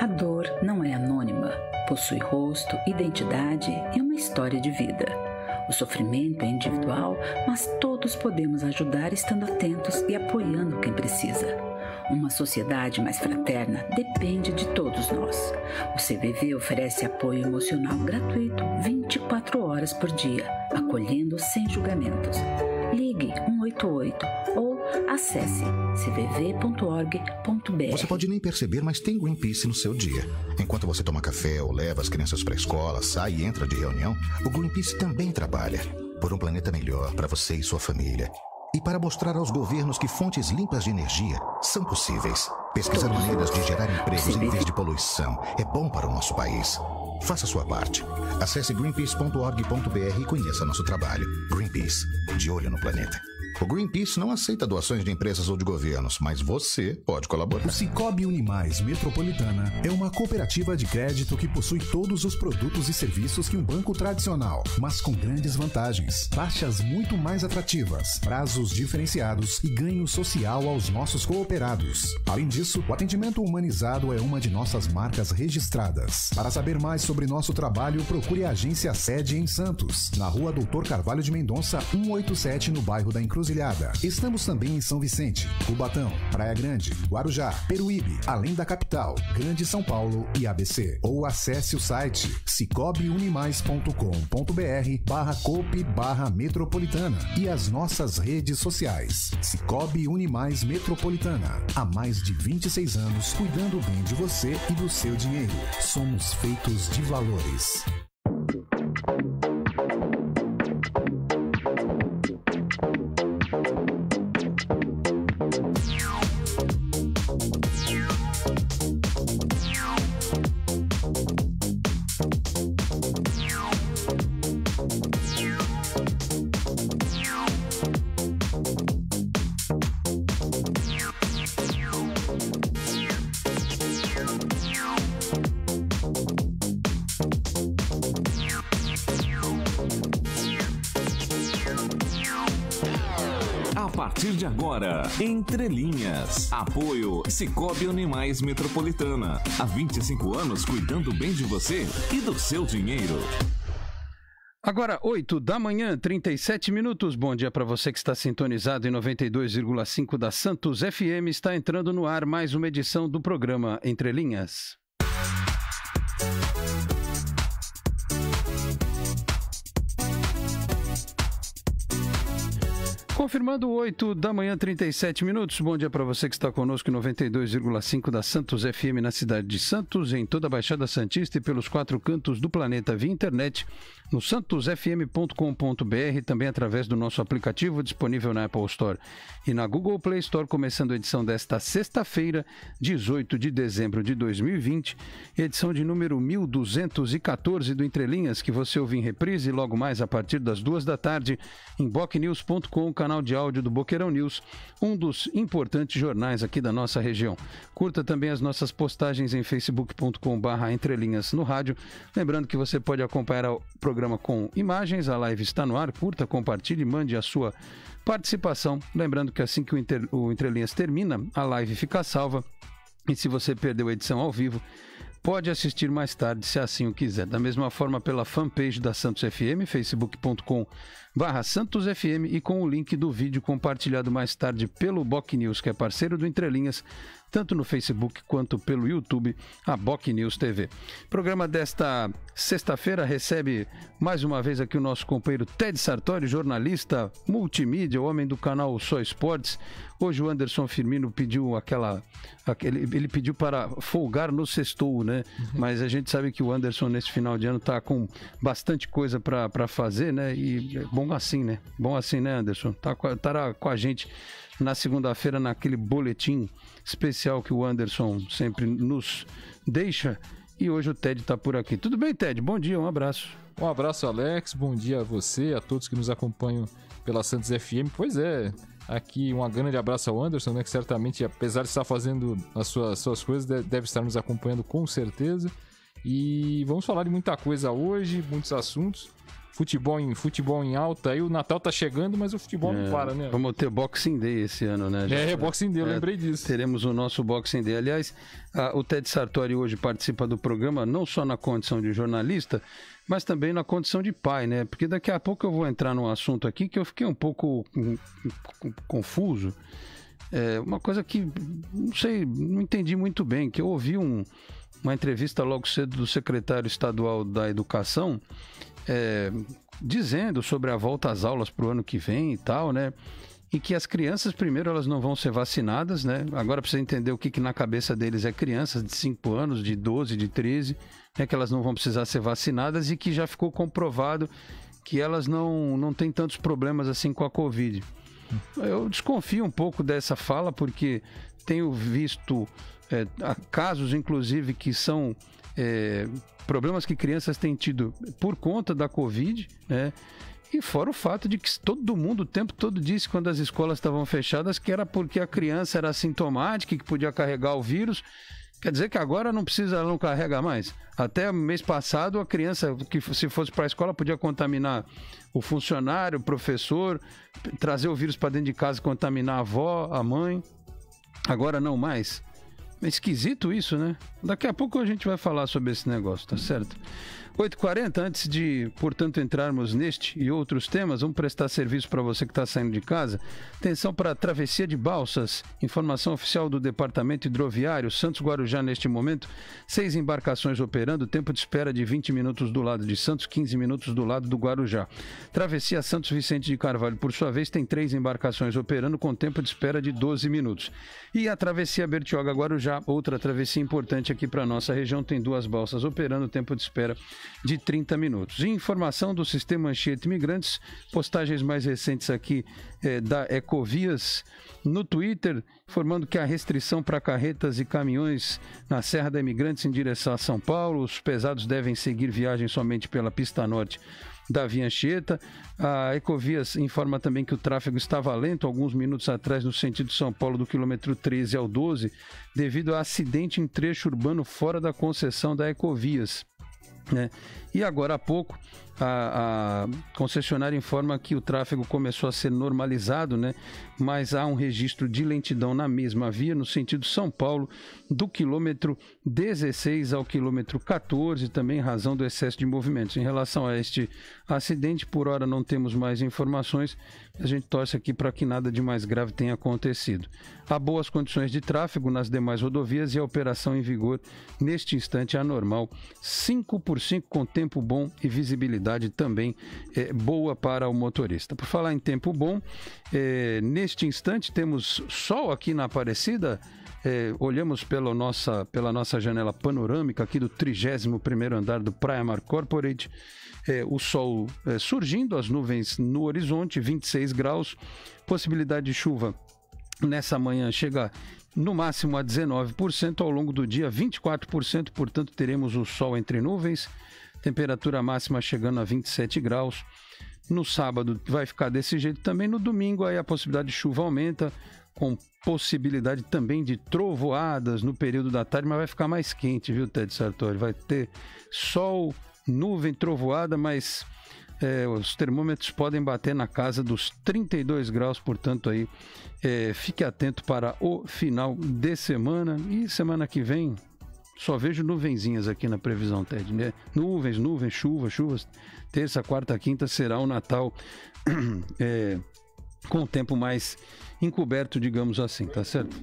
A dor não é anônima, possui rosto, identidade e uma história de vida. O sofrimento é individual, mas todos podemos ajudar estando atentos e apoiando quem precisa. Uma sociedade mais fraterna depende de todos nós. O CVV oferece apoio emocional gratuito 24 horas por dia, acolhendo sem julgamentos. Ligue 188 ou acesse cvv.org.br. Você pode nem perceber, mas tem Greenpeace no seu dia. Enquanto você toma café ou leva as crianças para a escola, sai e entra de reunião, o Greenpeace também trabalha por um planeta melhor para você e sua família. E para mostrar aos governos que fontes limpas de energia são possíveis. Pesquisar maneiras de gerar empregos em vez de poluição é bom para o nosso país. Faça sua parte. Acesse greenpeace.org.br e conheça nosso trabalho. Greenpeace, de olho no planeta. O Greenpeace não aceita doações de empresas ou de governos, mas você pode colaborar. O Cicobi Unimais Metropolitana é uma cooperativa de crédito que possui todos os produtos e serviços que um banco tradicional, mas com grandes vantagens, taxas muito mais atrativas, prazos diferenciados e ganho social aos nossos cooperados. Além disso, o atendimento humanizado é uma de nossas marcas registradas. Para saber mais sobre nosso trabalho, procure a agência sede em Santos, na rua Doutor Carvalho de Mendonça, 187, no bairro da Encruzilhada. Estamos também em São Vicente, Cubatão, Praia Grande, Guarujá, Peruíbe, além da capital, Grande São Paulo e ABC. Ou acesse o site cicobiunimais.com.br barra coop barra metropolitana e as nossas redes sociais. Cicobi Unimais Metropolitana. Há mais de 26 anos cuidando bem de você e do seu dinheiro. Somos feitos de valores. Partir de agora, Entre Linhas. Apoio Cicobi Animais Metropolitana. Há 25 anos cuidando bem de você e do seu dinheiro. Agora, 8 da manhã, 37 minutos. Bom dia para você que está sintonizado em 92,5 da Santos FM. Está entrando no ar mais uma edição do programa Entre Linhas. Confirmando 8 da manhã, 37 minutos. Bom dia para você que está conosco em 92,5 da Santos FM na cidade de Santos, em toda a Baixada Santista e pelos quatro cantos do planeta via internet, no santosfm.com.br, também através do nosso aplicativo disponível na Apple Store e na Google Play Store, começando a edição desta sexta-feira, 18 de dezembro de 2020, edição de número 1214 do Entrelinhas, que você ouve em reprise logo mais a partir das duas da tarde em bocnews.com, canal de áudio do Boqueirão News, um dos importantes jornais aqui da nossa região. Curta também as nossas postagens em facebook.com/barra entrelinhas no rádio. Lembrando que você pode acompanhar o programa com imagens, a live está no ar. Curta, compartilhe, mande a sua participação. Lembrando que assim que o, Inter, o Entrelinhas termina, a live fica salva. E se você perdeu a edição ao vivo, pode assistir mais tarde, se assim o quiser. Da mesma forma, pela fanpage da Santos FM, facebook.com barra Santos FM e com o link do vídeo compartilhado mais tarde pelo Boc News, que é parceiro do Entrelinhas, tanto no Facebook quanto pelo YouTube, a Boc News TV. Programa desta sexta-feira recebe mais uma vez aqui o nosso companheiro Ted Sartori, jornalista multimídia, o homem do canal Só Esportes. Hoje o Anderson Firmino pediu aquela. Aquele, ele pediu para folgar no sextou, né? Uhum. Mas a gente sabe que o Anderson nesse final de ano tá com bastante coisa para fazer, né? E bom assim, né? Bom assim, né, Anderson? Tá, tá com a gente na segunda-feira naquele boletim especial que o Anderson sempre nos deixa. E hoje o Ted está por aqui. Tudo bem, Ted? Bom dia, um abraço. Um abraço, Alex. Bom dia a você, a todos que nos acompanham pela Santos FM. Pois é, aqui um grande abraço ao Anderson, né, que certamente, apesar de estar fazendo as suas, suas coisas, deve estar nos acompanhando com certeza. E vamos falar de muita coisa hoje, muitos assuntos. Futebol em, futebol em alta, aí o Natal tá chegando, mas o futebol é, não para, né? Vamos ter Boxing Day esse ano, né? É, Boxing Day, eu é, lembrei disso. Teremos o nosso Boxing Day. Aliás, a, o Ted Sartori hoje participa do programa não só na condição de jornalista, mas também na condição de pai, né? Porque daqui a pouco eu vou entrar num assunto aqui que eu fiquei um pouco confuso. É uma coisa que não sei, não entendi muito bem, que eu ouvi um, uma entrevista logo cedo do secretário estadual da Educação é, dizendo sobre a volta às aulas para o ano que vem e tal, né? E que as crianças, primeiro, elas não vão ser vacinadas, né? Agora precisa entender o que, que na cabeça deles é crianças de 5 anos, de 12, de 13 né, que elas não vão precisar ser vacinadas e que já ficou comprovado que elas não, não têm tantos problemas assim com a Covid. Eu desconfio um pouco dessa fala, porque tenho visto é, casos, inclusive, que são é, problemas que crianças têm tido por conta da Covid, né? E fora o fato de que todo mundo o tempo todo disse quando as escolas estavam fechadas que era porque a criança era assintomática e que podia carregar o vírus. Quer dizer que agora não precisa, não carrega mais. Até mês passado, a criança que se fosse para a escola podia contaminar o funcionário, o professor, trazer o vírus para dentro de casa, contaminar a avó, a mãe. Agora não mais. É esquisito isso, né? Daqui a pouco a gente vai falar sobre esse negócio, tá certo? 8h40, antes de, portanto, entrarmos neste e outros temas, vamos prestar serviço para você que está saindo de casa. Atenção para a travessia de balsas. Informação oficial do Departamento Hidroviário Santos Guarujá neste momento. Seis embarcações operando, tempo de espera de 20 minutos do lado de Santos, 15 minutos do lado do Guarujá. Travessia Santos Vicente de Carvalho, por sua vez, tem três embarcações operando com tempo de espera de 12 minutos. E a travessia Bertioga Guarujá, outra travessia importante aqui para nossa região, tem duas balsas operando, tempo de espera de 30 minutos. informação do Sistema Anchieta Imigrantes, postagens mais recentes aqui é, da Ecovias no Twitter, informando que a restrição para carretas e caminhões na Serra da Imigrantes em direção a São Paulo, os pesados devem seguir viagem somente pela pista norte da Via Anchieta. A Ecovias informa também que o tráfego estava lento alguns minutos atrás no sentido São Paulo do quilômetro 13 ao 12, devido a acidente em trecho urbano fora da concessão da Ecovias. Né? E agora há pouco, a, a, concessionária informa que o tráfego começou a ser normalizado, né? mas há um registro de lentidão na mesma via, no sentido São Paulo, do quilômetro 16 ao quilômetro 14, também em razão do excesso de movimentos. Em relação a este acidente, por hora não temos mais informações, a gente torce aqui para que nada de mais grave tenha acontecido. Há boas condições de tráfego nas demais rodovias e a operação em vigor neste instante é anormal, 5 por 5 com tempo bom e visibilidade também é, boa para o motorista. Por falar em tempo bom, é, neste instante temos sol aqui na Aparecida. É, olhamos pela nossa, pela nossa janela panorâmica aqui do 31º andar do Praia Corporate. É, o sol é, surgindo, as nuvens no horizonte, 26 graus, possibilidade de chuva nessa manhã chega no máximo a 19%, ao longo do dia 24%, portanto teremos o sol entre nuvens, temperatura máxima chegando a 27 graus. No sábado vai ficar desse jeito também, no domingo aí a possibilidade de chuva aumenta, com possibilidade também de trovoadas no período da tarde, mas vai ficar mais quente, viu, Ted Sartori? Vai ter sol, nuvem, trovoada, mas é, os termômetros podem bater na casa dos 32 graus, portanto aí é, fique atento para o final de semana e semana que vem só vejo nuvenzinhas aqui na previsão, Ted, né? Nuvens, nuvens, chuva, chuvas. Terça, quarta, quinta será o Natal é, com o tempo mais encoberto, digamos assim, tá certo?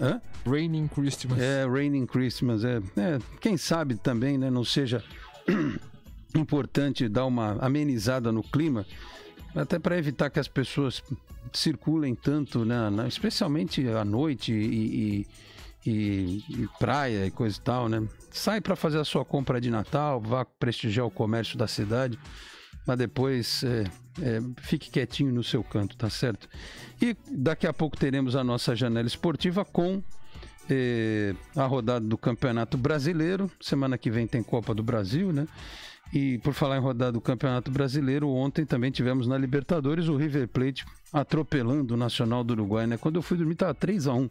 Hã? Raining Christmas. É, Raining Christmas. É, é, quem sabe também, né? Não seja importante dar uma amenizada no clima, até para evitar que as pessoas circulem tanto, né? especialmente à noite e, e e, e, praia e coisa e tal, né? Sai para fazer a sua compra de Natal, vá prestigiar o comércio da cidade, mas depois é, é, fique quietinho no seu canto, tá certo? E daqui a pouco teremos a nossa janela esportiva com é, a rodada do Campeonato Brasileiro. Semana que vem tem Copa do Brasil, né? E por falar em rodada do Campeonato Brasileiro, ontem também tivemos na Libertadores o River Plate atropelando o Nacional do Uruguai, né? Quando eu fui dormir estava 3 a 1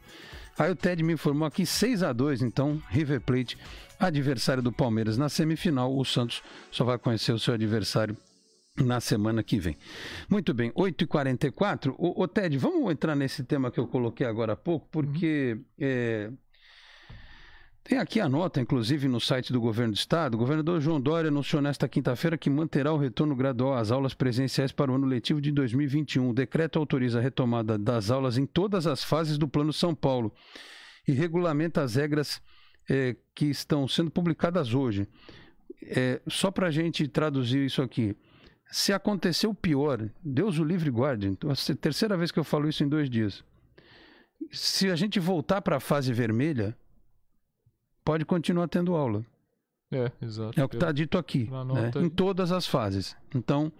Aí o Ted me informou aqui 6 a 2 então River Plate adversário do Palmeiras na semifinal. O Santos só vai conhecer o seu adversário na semana que vem. Muito bem, 8h44. Ô, ô Ted, vamos entrar nesse tema que eu coloquei agora há pouco, porque é, tem aqui a nota, inclusive, no site do governo do estado. O governador João Dória anunciou nesta quinta-feira que manterá o retorno gradual às aulas presenciais para o ano letivo de 2021. O decreto autoriza a retomada das aulas em todas as fases do Plano São Paulo e regulamenta as regras é, que estão sendo publicadas hoje. É, só para a gente traduzir isso aqui. Se acontecer o pior, Deus o livre guarde. Então, é terceira vez que eu falo isso em dois dias. Se a gente voltar para a fase vermelha, pode continuar tendo aula. É, exato. É o que está dito aqui, né? em todas as fases. Então,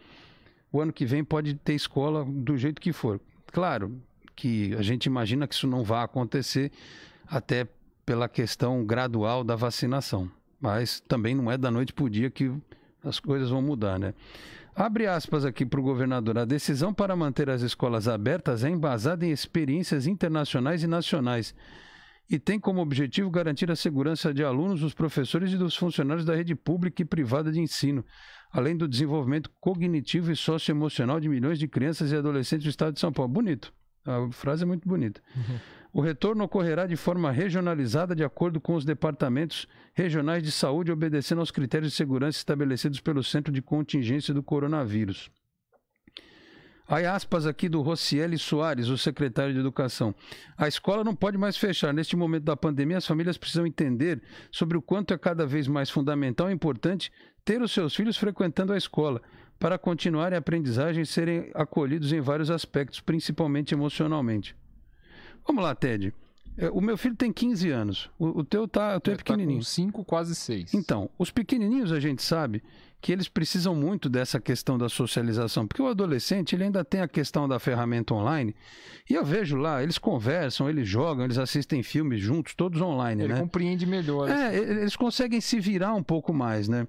o ano que vem pode ter escola do jeito que for. Claro que a gente imagina que isso não vai acontecer até pela questão gradual da vacinação. Mas também não é da noite para o dia que as coisas vão mudar, né? Abre aspas aqui para o governador. A decisão para manter as escolas abertas é embasada em experiências internacionais e nacionais e tem como objetivo garantir a segurança de alunos, dos professores e dos funcionários da rede pública e privada de ensino, além do desenvolvimento cognitivo e socioemocional de milhões de crianças e adolescentes do estado de São Paulo. Bonito. A frase é muito bonita. Uhum. O retorno ocorrerá de forma regionalizada de acordo com os departamentos regionais de saúde, obedecendo aos critérios de segurança estabelecidos pelo Centro de Contingência do Coronavírus. Aí aspas aqui do Rocieli Soares, o secretário de Educação. A escola não pode mais fechar. Neste momento da pandemia, as famílias precisam entender sobre o quanto é cada vez mais fundamental e importante ter os seus filhos frequentando a escola, para continuarem a aprendizagem e serem acolhidos em vários aspectos, principalmente emocionalmente. Vamos lá, Ted. É, o meu filho tem 15 anos. O, o teu, tá, o teu é, é pequenininho. Tá 5, quase 6. Então, os pequenininhos a gente sabe que eles precisam muito dessa questão da socialização, porque o adolescente ele ainda tem a questão da ferramenta online. E eu vejo lá, eles conversam, eles jogam, eles assistem filmes juntos, todos online, ele né? compreende melhor. É, eles conseguem se virar um pouco mais, né?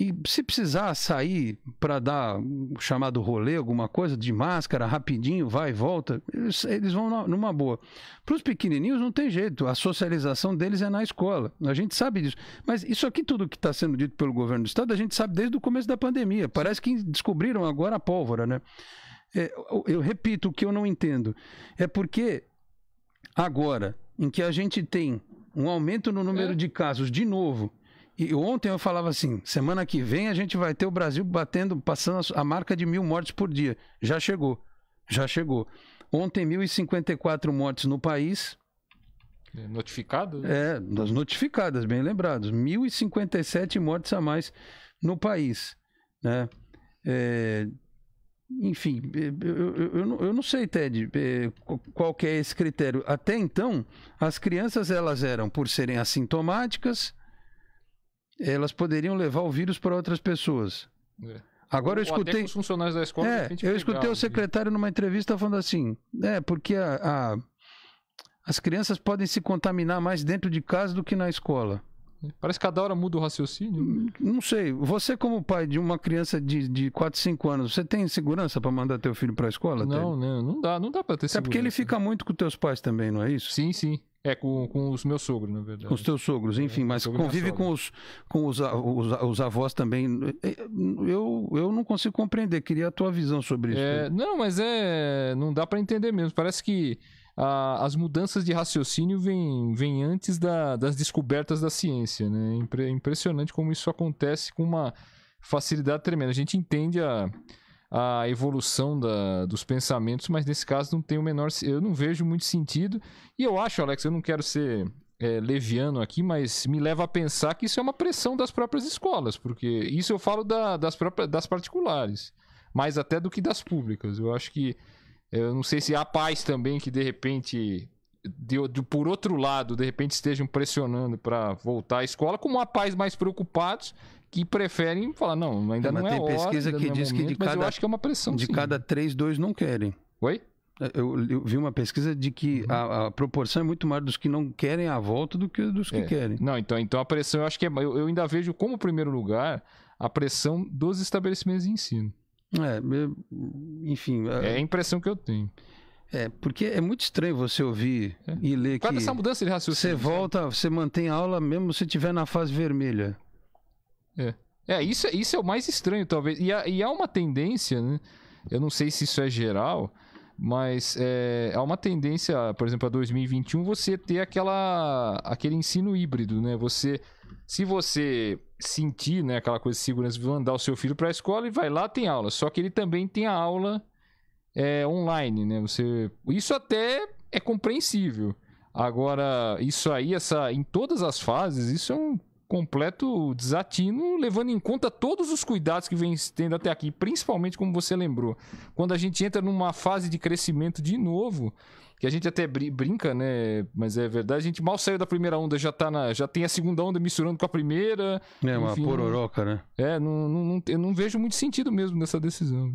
E se precisar sair para dar um chamado rolê, alguma coisa, de máscara, rapidinho, vai e volta, eles, eles vão numa boa. Para os pequenininhos não tem jeito, a socialização deles é na escola. A gente sabe disso. Mas isso aqui, tudo que está sendo dito pelo governo do Estado, a gente sabe desde o começo da pandemia. Parece que descobriram agora a pólvora, né? É, eu, eu repito o que eu não entendo. É porque agora, em que a gente tem um aumento no número é. de casos de novo e ontem eu falava assim: semana que vem a gente vai ter o Brasil batendo, passando a marca de mil mortes por dia. Já chegou. Já chegou. Ontem, 1.054 mortes no país. É, notificadas? É, das notificadas, bem lembrados. 1.057 mortes a mais no país. Né? É, enfim, eu, eu, eu, não, eu, não sei, Ted, é, qual que é esse critério. Até então, as crianças elas eram, por serem assintomáticas, elas poderiam levar o vírus para outras pessoas. É. Agora eu escutei. os funcionários da escola. É, eu escutei o secretário numa entrevista falando assim: é, porque a, a, as crianças podem se contaminar mais dentro de casa do que na escola. Parece que cada hora muda o raciocínio. Hum, não sei. Você, como pai de uma criança de, de 4, 5 anos, você tem segurança para mandar teu filho para a escola? Não, não, não dá. Não dá para ter segurança. É porque ele fica muito com teus pais também, não é isso? Sim, sim. É, com, com os meus sogros, na verdade. Com os teus sogros, é, enfim, é, mas convive com, os, com os, os, os, avós também. Eu, eu não consigo compreender, queria a tua visão sobre isso. É, não, mas é. Não dá para entender mesmo. Parece que a, as mudanças de raciocínio vêm, vêm antes da, das descobertas da ciência, né? É impressionante como isso acontece com uma facilidade tremenda. A gente entende a a evolução da, dos pensamentos, mas nesse caso não tem o menor. Eu não vejo muito sentido. E eu acho, Alex, eu não quero ser é, leviano aqui, mas me leva a pensar que isso é uma pressão das próprias escolas, porque isso eu falo da, das, próprias, das particulares, mais até do que das públicas. Eu acho que. Eu não sei se há pais também que de repente. De, de, por outro lado, de repente estejam pressionando para voltar à escola, como há pais mais preocupados que preferem falar, não, ainda é, não é tem hora, pesquisa que é diz momento, que de cada, eu acho que é uma pressão, De sim. cada três, dois não querem. Oi? Eu, eu, vi uma pesquisa de que uhum. a, a, proporção é muito maior dos que não querem a volta do que dos que é. querem. Não, então, então a pressão eu acho que é. Eu, eu ainda vejo como primeiro lugar a pressão dos estabelecimentos de ensino. É, enfim. É a impressão que eu tenho. É, porque é muito estranho você ouvir É. e ler causa que dessa mudança de você raciocínio. sabe? volta, você mantém a aula mesmo se estiver na fase vermelha. É, isso, é- isso é o mais estranho, talvez. E, há- e há uma tendência, né? Eu não sei se isso é geral, mas é, há uma tendência, por exemplo, a 2021, você ter aquela, aquele ensino híbrido, né? Você, se você sentir né, aquela coisa de segurança, mandar o seu filho para a escola e vai lá, tem aula. Só que ele também tem a aula é, online, né? Você, isso até é compreensível. Agora, isso aí, essa, em todas as fases, isso é um completo desatino, levando em conta todos os cuidados que vem tendo até aqui, principalmente como você lembrou, quando a gente entra numa fase de crescimento de novo, que a gente até bri- brinca, né? Mas é verdade, a gente mal saiu da primeira onda, já tá na, já tem a segunda onda misturando com a primeira. É uma Enfim, pororoca, né? É, não, não, não- eu não vejo muito sentido mesmo nessa decisão.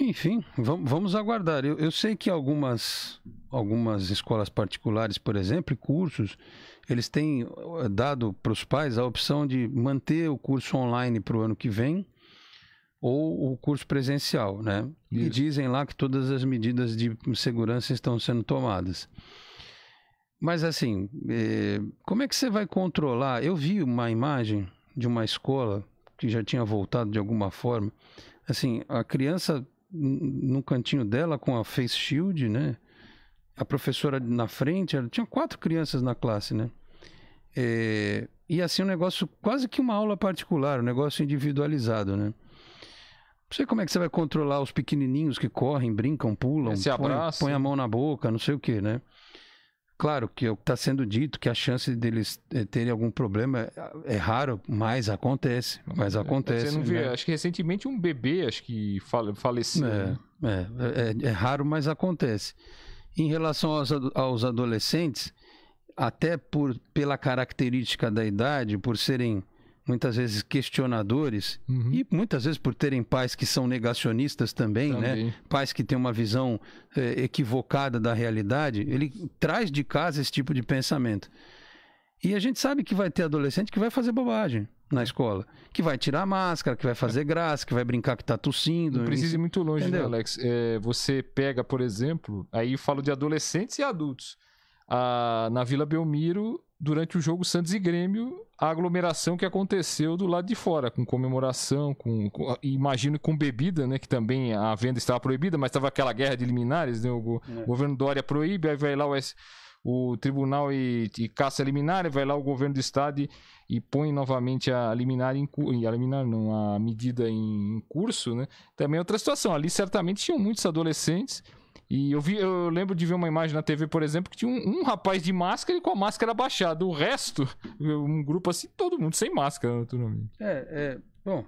Enfim, vamos, aguardar. Eu, eu sei que algumas, algumas escolas particulares, por exemplo, e cursos, eles têm eh, dado para os pais a opção de manter o curso online para o ano que vem ou o curso presencial, né? E Isso. dizem lá que todas as medidas de segurança estão sendo tomadas. Mas assim, eh, como é que você vai controlar? Eu vi uma imagem de uma escola que já tinha voltado de alguma forma. Assim, a criança no cantinho dela com a face shield, né? A professora na frente, ela tinha quatro crianças na classe, né? É, e assim um negócio quase que uma aula particular, um negócio individualizado, né? Não sei como é que você vai controlar os pequenininhos que correm, brincam, pulam, se põe, abraçam. põe a mão na boca, não sei o que, né? Claro que é está sendo dito, que a chance deles eh, terem algum problema é, é raro, mas acontece, mas acontece. Você não vê, né? acho que recentemente um bebê, acho que fale- faleceu. É, né? é, é, é raro, mas acontece. Em relação aos, aos adolescentes, até por, pela característica da idade, por serem muitas vezes questionadores Uhum. e muitas vezes por terem pais que são negacionistas também, né? Também. Pais que têm uma visão eh, equivocada da realidade, ele traz de casa esse tipo de pensamento. E a gente sabe que vai ter adolescente que vai fazer bobagem na escola, que vai tirar a máscara, que vai fazer graça, que vai brincar que tá tossindo. Não precisa ir muito longe, Entendeu? né, Alex? É, você pega, por exemplo, aí eu falo de adolescentes e adultos. Ah, na Vila Belmiro, durante o jogo Santos e Grêmio, a aglomeração que aconteceu do lado de fora, com comemoração, com, com- imagino com bebida, né? Que também a venda estava proibida, mas estava aquela guerra de liminares, né? O, É. governo Dória proíbe, aí vai lá o, o tribunal e, e caça a liminar, vai lá o governo do estado e, e põe novamente a liminar em a liminar não, a medida em, em curso, né? Também é outra situação. Ali certamente tinham muitos adolescentes. E eu vi, eu lembro de ver uma imagem na TV, por exemplo, que tinha um, um rapaz de máscara e com a máscara baixada. O resto, um grupo assim, todo mundo sem máscara, naturalmente. É, é, bom.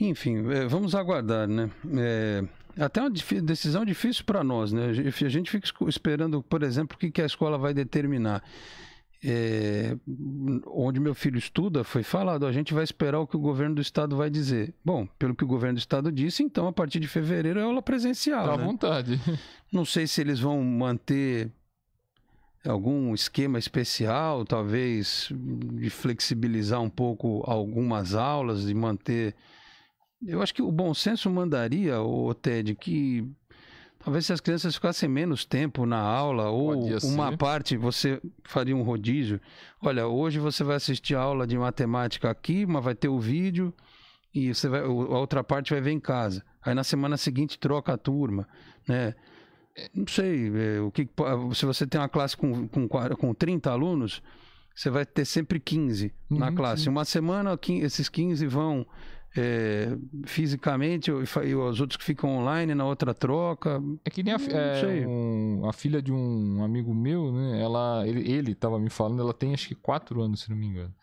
Enfim, é, vamos aguardar, né? É, até uma decisão difícil para nós, né? A gente fica esperando, por exemplo, o que, que a escola vai determinar. É, onde meu filho estuda, foi falado, a gente vai esperar o que o governo do estado vai dizer. Bom, pelo que o governo do estado disse, então a partir de fevereiro é aula presencial. Dá né? vontade. Não sei se eles vão manter algum esquema especial, talvez de flexibilizar um pouco algumas aulas, de manter. Eu acho que o bom senso mandaria, o Ted, que talvez se as crianças ficassem menos tempo na aula, ou uma parte você faria um rodízio. Olha, hoje você vai assistir a aula de matemática aqui, mas vai ter o vídeo e você vai, a outra parte vai ver em casa. Aí na semana seguinte troca a turma, né? Não sei, é, o que se você tem uma classe com, com, com 30 alunos, você vai ter sempre 15 na Uhum, classe. sim. Uma semana, esses 15 vão é, fisicamente, e e os outros que ficam online, na outra troca. É que nem a, é, um- a filha de um amigo meu, né? Ela, ele, ele tava me falando, ela tem acho que quatro anos, se não me engano.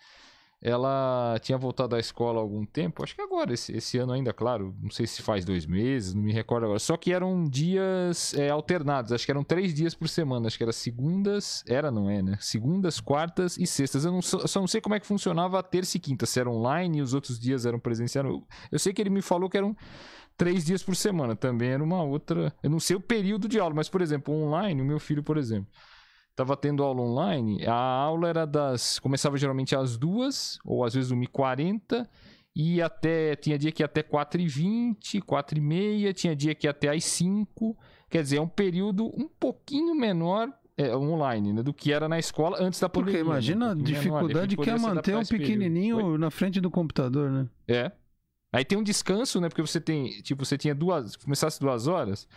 Ela tinha voltado da escola há algum tempo, acho que agora, esse, esse ano ainda, claro, não sei se faz dois meses, não me recordo agora. Só que eram dias é, alternados, acho que eram três dias por semana, acho que era segundas, era, não é, né? Segundas, quartas e sextas. Eu não, só só não sei como é que funcionava a terça e quinta, se era online e os outros dias eram presenciais. Eu, eu sei que ele me falou que eram três dias por semana. Também era uma outra. Eu não sei o período de aula, mas, por exemplo, online, o meu filho, por exemplo, estava tendo aula online. A aula era das. Começava geralmente às duas, ou às vezes 1h40. E até. Tinha dia que ia até 4h20, 4h30, tinha dia que ia até às 5. Quer dizer, é um período um pouquinho menor é, online, né, do que era na escola antes da Porque pandemia. imagina né? a dificuldade que é manter um esse período. Pequenininho na frente do computador, né? É. Aí tem um descanso, né? Porque você tem, tipo, você tinha duas, começasse duas horas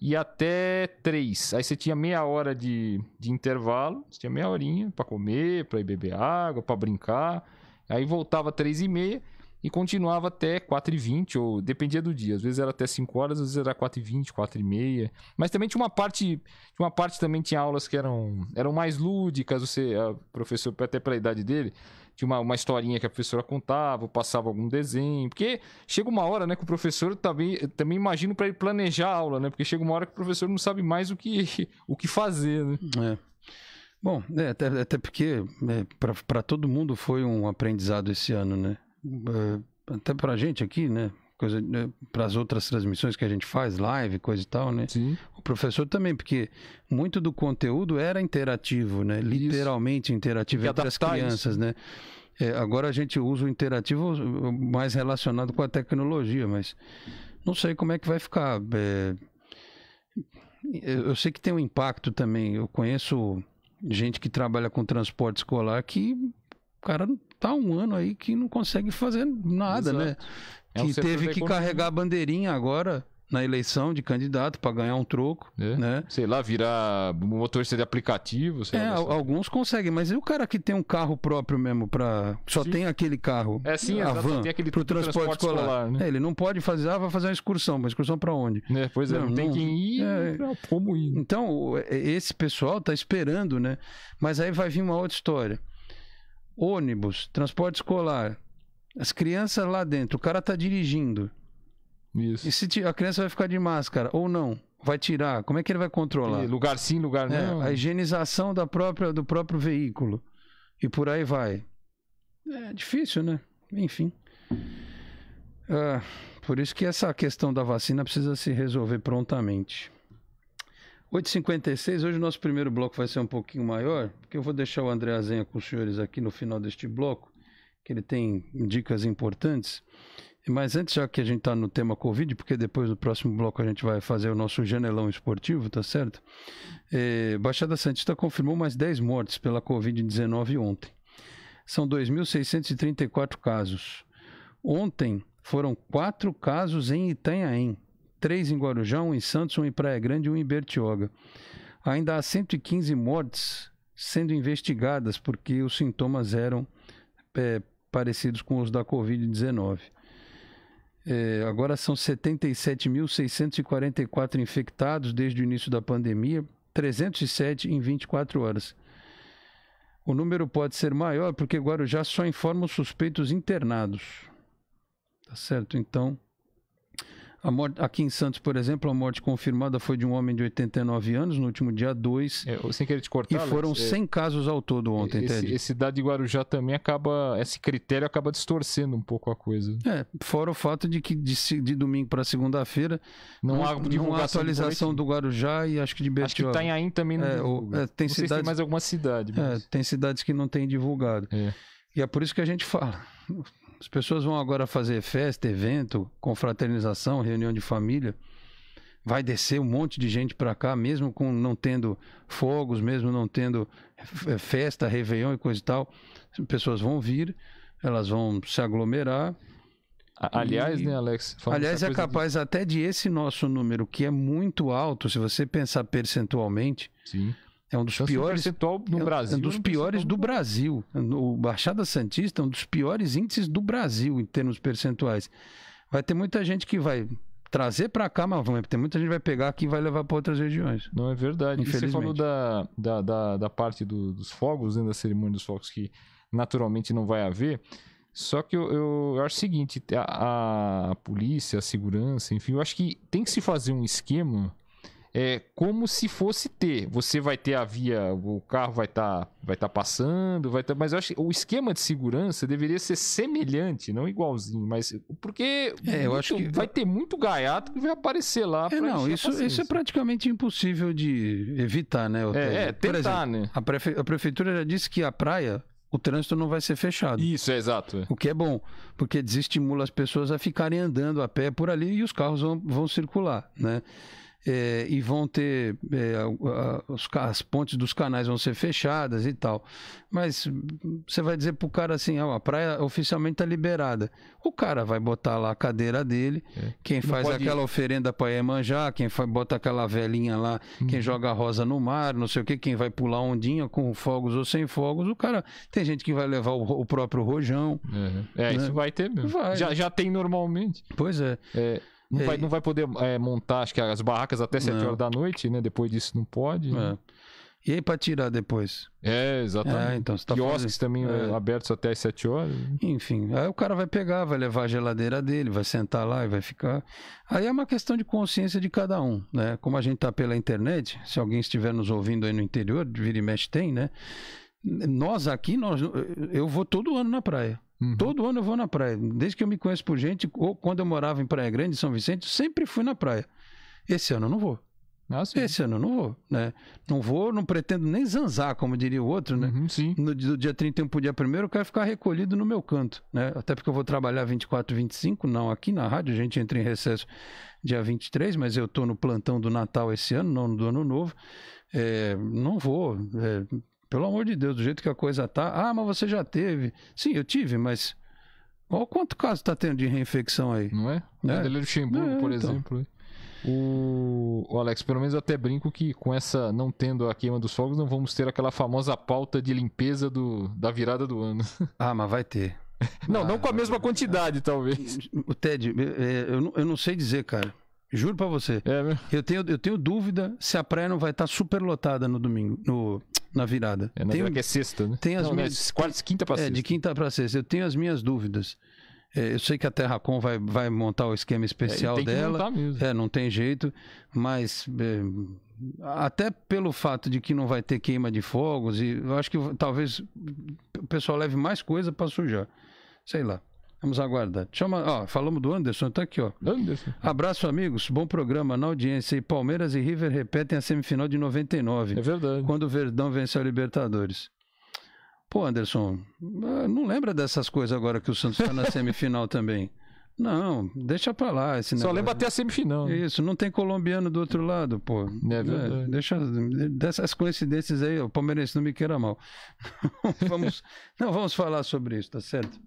e até três. Aí você tinha meia hora de, de intervalo, você tinha meia horinha pra comer, pra ir beber água, pra brincar. Aí voltava três e meia e continuava até quatro e vinte, ou dependia do dia. Às vezes era até cinco horas, às vezes era quatro e vinte, quatro e meia. Mas também tinha uma parte, uma parte também tinha aulas que eram, eram mais lúdicas. Você, a professor, até pela idade dele, tinha uma, uma historinha que a professora contava, ou passava algum desenho. Porque chega uma hora, né, que o professor também, também imagino para ele planejar a aula, né? Porque chega uma hora que o professor não sabe mais o que, o que fazer, né? É. Bom, é, até, até porque é, para todo mundo foi um aprendizado esse ano, né? É, até para a gente aqui, né? Coisa, né? para as outras transmissões que a gente faz, live, coisa e tal, né? Sim. O professor também, porque muito do conteúdo era interativo, né? Literalmente interativo entre as crianças, né? É, agora a gente usa o interativo mais relacionado com a tecnologia, mas não sei como é que vai ficar. É, eu sei que tem um impacto também. Eu conheço gente que trabalha com transporte escolar que o cara tá um ano aí que não consegue fazer nada, né? É um que teve que carregar a bandeirinha agora na eleição de candidato para ganhar um troco, É. né? Sei lá, virar motorista de aplicativo, sei É, alguns conseguem, mas e o cara que tem um carro próprio mesmo para só Sim. tem aquele carro, É, sim, a van tem aquele pro transporte, transporte escolar, escolar, né? É, ele não pode fazer, ah, vai fazer uma excursão, mas excursão para onde? É, pois é, não, Não, tem não- quem ir, é. como ir. né? Então, é- esse pessoal tá esperando, né? Mas aí vai vir uma outra história. Ônibus, transporte escolar, as crianças lá dentro, o cara tá dirigindo. Isso. E se a criança vai ficar de máscara ou não? Vai tirar? Como é que ele vai controlar? E Lugar sim, lugar É, não. a higienização da própria, do próprio veículo. E por aí vai. É difícil, né? Enfim. Ah, por isso que essa questão da vacina precisa se resolver prontamente. 8h56, hoje o nosso primeiro bloco vai ser um pouquinho maior, porque eu vou deixar o André Azenha com os senhores aqui no final deste bloco, que ele tem dicas importantes. Mas antes, já que a gente está no tema Covid, porque depois no próximo bloco a gente vai fazer o nosso janelão esportivo, tá certo? É, Baixada Santista confirmou mais 10 mortes pela Covid-19 ontem. São 2.634 casos. Ontem foram quatro casos em Itanhaém, três em Guarujá, um em Santos, um em Praia Grande e um em Bertioga. Ainda há 115 mortes sendo investigadas porque os sintomas eram é, parecidos com os da Covid-19. É, agora são 77.644 infectados desde o início da pandemia, 307 em 24 horas. O número pode ser maior porque Guarujá só informa os suspeitos internados. Tá certo? Então, morte, aqui em Santos, por exemplo, a morte confirmada foi de um homem de 89 anos no último dia 2. É, sem querer te cortar, E foram Alex, é, 100 casos ao todo ontem, esse, Ted. esse dado de Guarujá também acaba. Esse critério acaba distorcendo um pouco a coisa. É, fora o fato de que de, de domingo para segunda-feira Não, há não há do atualização do. Guarujá e acho que de Acho que Bertioga. Itanhaém também não É, divulga. é, tem não sei se tem cidades- mais alguma cidade. É, Mas... tem cidades que não têm divulgado. É. E é por isso que a gente fala. As pessoas vão agora fazer festa, evento, confraternização, reunião de família. Vai descer um monte de gente para cá, mesmo com não tendo fogos, mesmo não tendo eh, festa, réveillon e coisa e tal. As pessoas vão vir, elas vão se aglomerar. Aliás, E- né, Alex? Aliás, é capaz até de esse nosso número, que é muito alto, se você pensar percentualmente, de- Sim. É um dos o piores percentual no é Brasil. É um dos piores do Brasil. O Baixada Santista é um dos piores índices do Brasil em termos percentuais. Vai ter muita gente que vai trazer para cá, mas vai ter muita gente que vai pegar aqui e vai levar para outras regiões. Não, é verdade. E você Infelizmente. falou da, da, da, da parte do- dos fogos, né, da cerimônia dos fogos, que naturalmente não vai haver. Só que eu, eu, eu acho o seguinte: a, a polícia, a segurança, enfim, eu acho que tem que se fazer um esquema é, como se fosse ter. Você vai ter a via, o carro vai estar vai tá passando, vai tá, mas eu acho que o esquema de segurança deveria ser semelhante, não igualzinho, mas porque É, eu muito- acho que- vai ter muito gaiato que vai aparecer lá. É, não, isso, isso é praticamente impossível de evitar, né? É, é, tentar, exemplo, né? a, prefe- a prefeitura já disse que a praia, o trânsito não vai ser fechado. Isso, é exato. é. O que é bom, porque desestimula as pessoas a ficarem andando a pé por ali e os carros vão, vão circular, né? É, e vão ter é, os, as pontes dos canais vão ser fechadas e tal. Mas você vai dizer pro cara assim, ó, a praia oficialmente está liberada. O cara vai botar lá a cadeira dele, é. quem faz aquela oferenda para Iemanjá, quem faz, bota aquela velhinha lá, hum. quem joga rosa no mar, não sei o que, quem vai pular ondinha com fogos ou sem fogos, o cara tem gente que vai levar o, o próprio rojão. É, é né? isso vai ter mesmo. Vai. Já, já tem normalmente. Pois é. é não, vai, não vai poder é, montar, acho que as barracas até 7 horas da noite, né? Depois disso não pode. Né? E aí para tirar depois? É, exatamente. É, então tá Quiosques fazendo... também é. abertos até as 7 horas. Enfim, aí o cara vai pegar, vai levar a geladeira dele, vai sentar lá e vai ficar. Aí é uma questão de consciência de cada um, né? Como a gente tá pela internet, se alguém estiver nos ouvindo aí no interior, vira e mexe tem, né? Nós aqui, nós, eu vou todo ano na praia. Uhum. Todo ano eu vou na praia. Desde que eu me conheço por gente, ou quando eu morava em Praia Grande, São Vicente, sempre fui na praia. Esse ano eu não vou. Ah, Esse ano eu não vou, né? Não vou, não pretendo nem zanzar, como diria o outro, né? Uhum, sim. No, do dia 31 pro dia 1 eu quero ficar recolhido no meu canto, né? Até porque eu vou trabalhar 24, 25, não aqui na rádio, a gente entra em recesso dia 23, mas eu tô no plantão do Natal esse ano, não do Ano Novo. É, não vou, é, pelo amor de Deus, do jeito que a coisa tá. Ah, mas você já teve. Sim, eu tive, mas. Olha quanto caso tá tendo de reinfecção aí. Não é? é. é Luxemburgo, é, por então. exemplo. O... o, Alex, pelo menos eu até brinco que com essa não tendo a queima dos fogos, não vamos ter aquela famosa pauta de limpeza do, da virada do ano. Ah, mas vai ter. não, ah, não com a mesma quantidade, talvez. O Ted, eu, eu não sei dizer, cara. Juro pra você. É, eu, tenho, eu tenho dúvida se a praia não vai estar super lotada no domingo, no, na virada. É, na tenho, que é sexta, né? Tem as não, minhas, quarta, quinta pra sexta. É, de quinta pra sexta. Eu tenho as minhas dúvidas. É, eu sei que a Terracom vai, vai montar o esquema especial é, dela. É, não tem jeito. Mas é, até pelo fato de que não vai ter queima de fogos, e eu acho que talvez o pessoal leve mais coisa para sujar. Sei lá. Vamos aguardar. Chama, ó, falamos do Anderson, tá aqui, ó. Anderson. Abraço, amigos. Bom programa na audiência. E Palmeiras e River repetem a semifinal de 99. É verdade. Quando o Verdão venceu a Libertadores. Pô, Anderson, ah, não lembra dessas coisas agora que o Santos está na semifinal também. Não, deixa pra lá esse Só lembra até a semifinal. Né? Isso, não tem colombiano do outro lado, pô. É verdade. É, deixa dessas coincidências aí, o palmeirense não me queira mal. vamos, não vamos falar sobre isso, tá certo?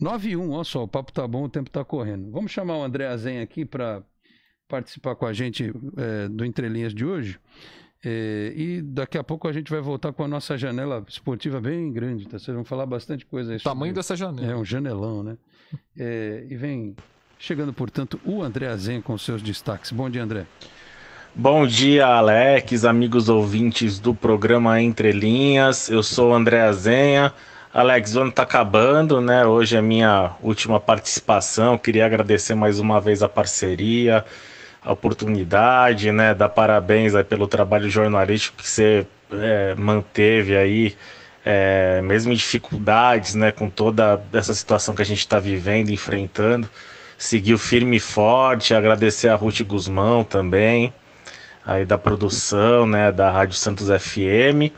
9 e 1, olha só, o papo tá bom, o tempo tá correndo. Vamos chamar o André Azen aqui para participar com a gente é, do Entrelinhas de hoje. É, e daqui a pouco a gente vai voltar com a nossa janela esportiva bem grande, tá? Vocês vão falar bastante coisa aí. O tamanho dessa janela. É um janelão, né? É, e vem chegando, portanto, o André Azen com seus destaques. Bom dia, André. Bom dia, Alex, amigos ouvintes do programa Entre Linhas. Eu sou o André Azenha. Alex, o ano está acabando, né? Hoje é a minha última participação. Queria agradecer mais uma vez a parceria a oportunidade, né? Dar parabéns aí pelo trabalho jornalístico que você é, manteve aí, é, mesmo em dificuldades, né? Com toda essa situação que a gente está vivendo, enfrentando. Seguiu firme e forte, agradecer a Ruth Guzmão também, aí da produção, né? Da Rádio Santos FM.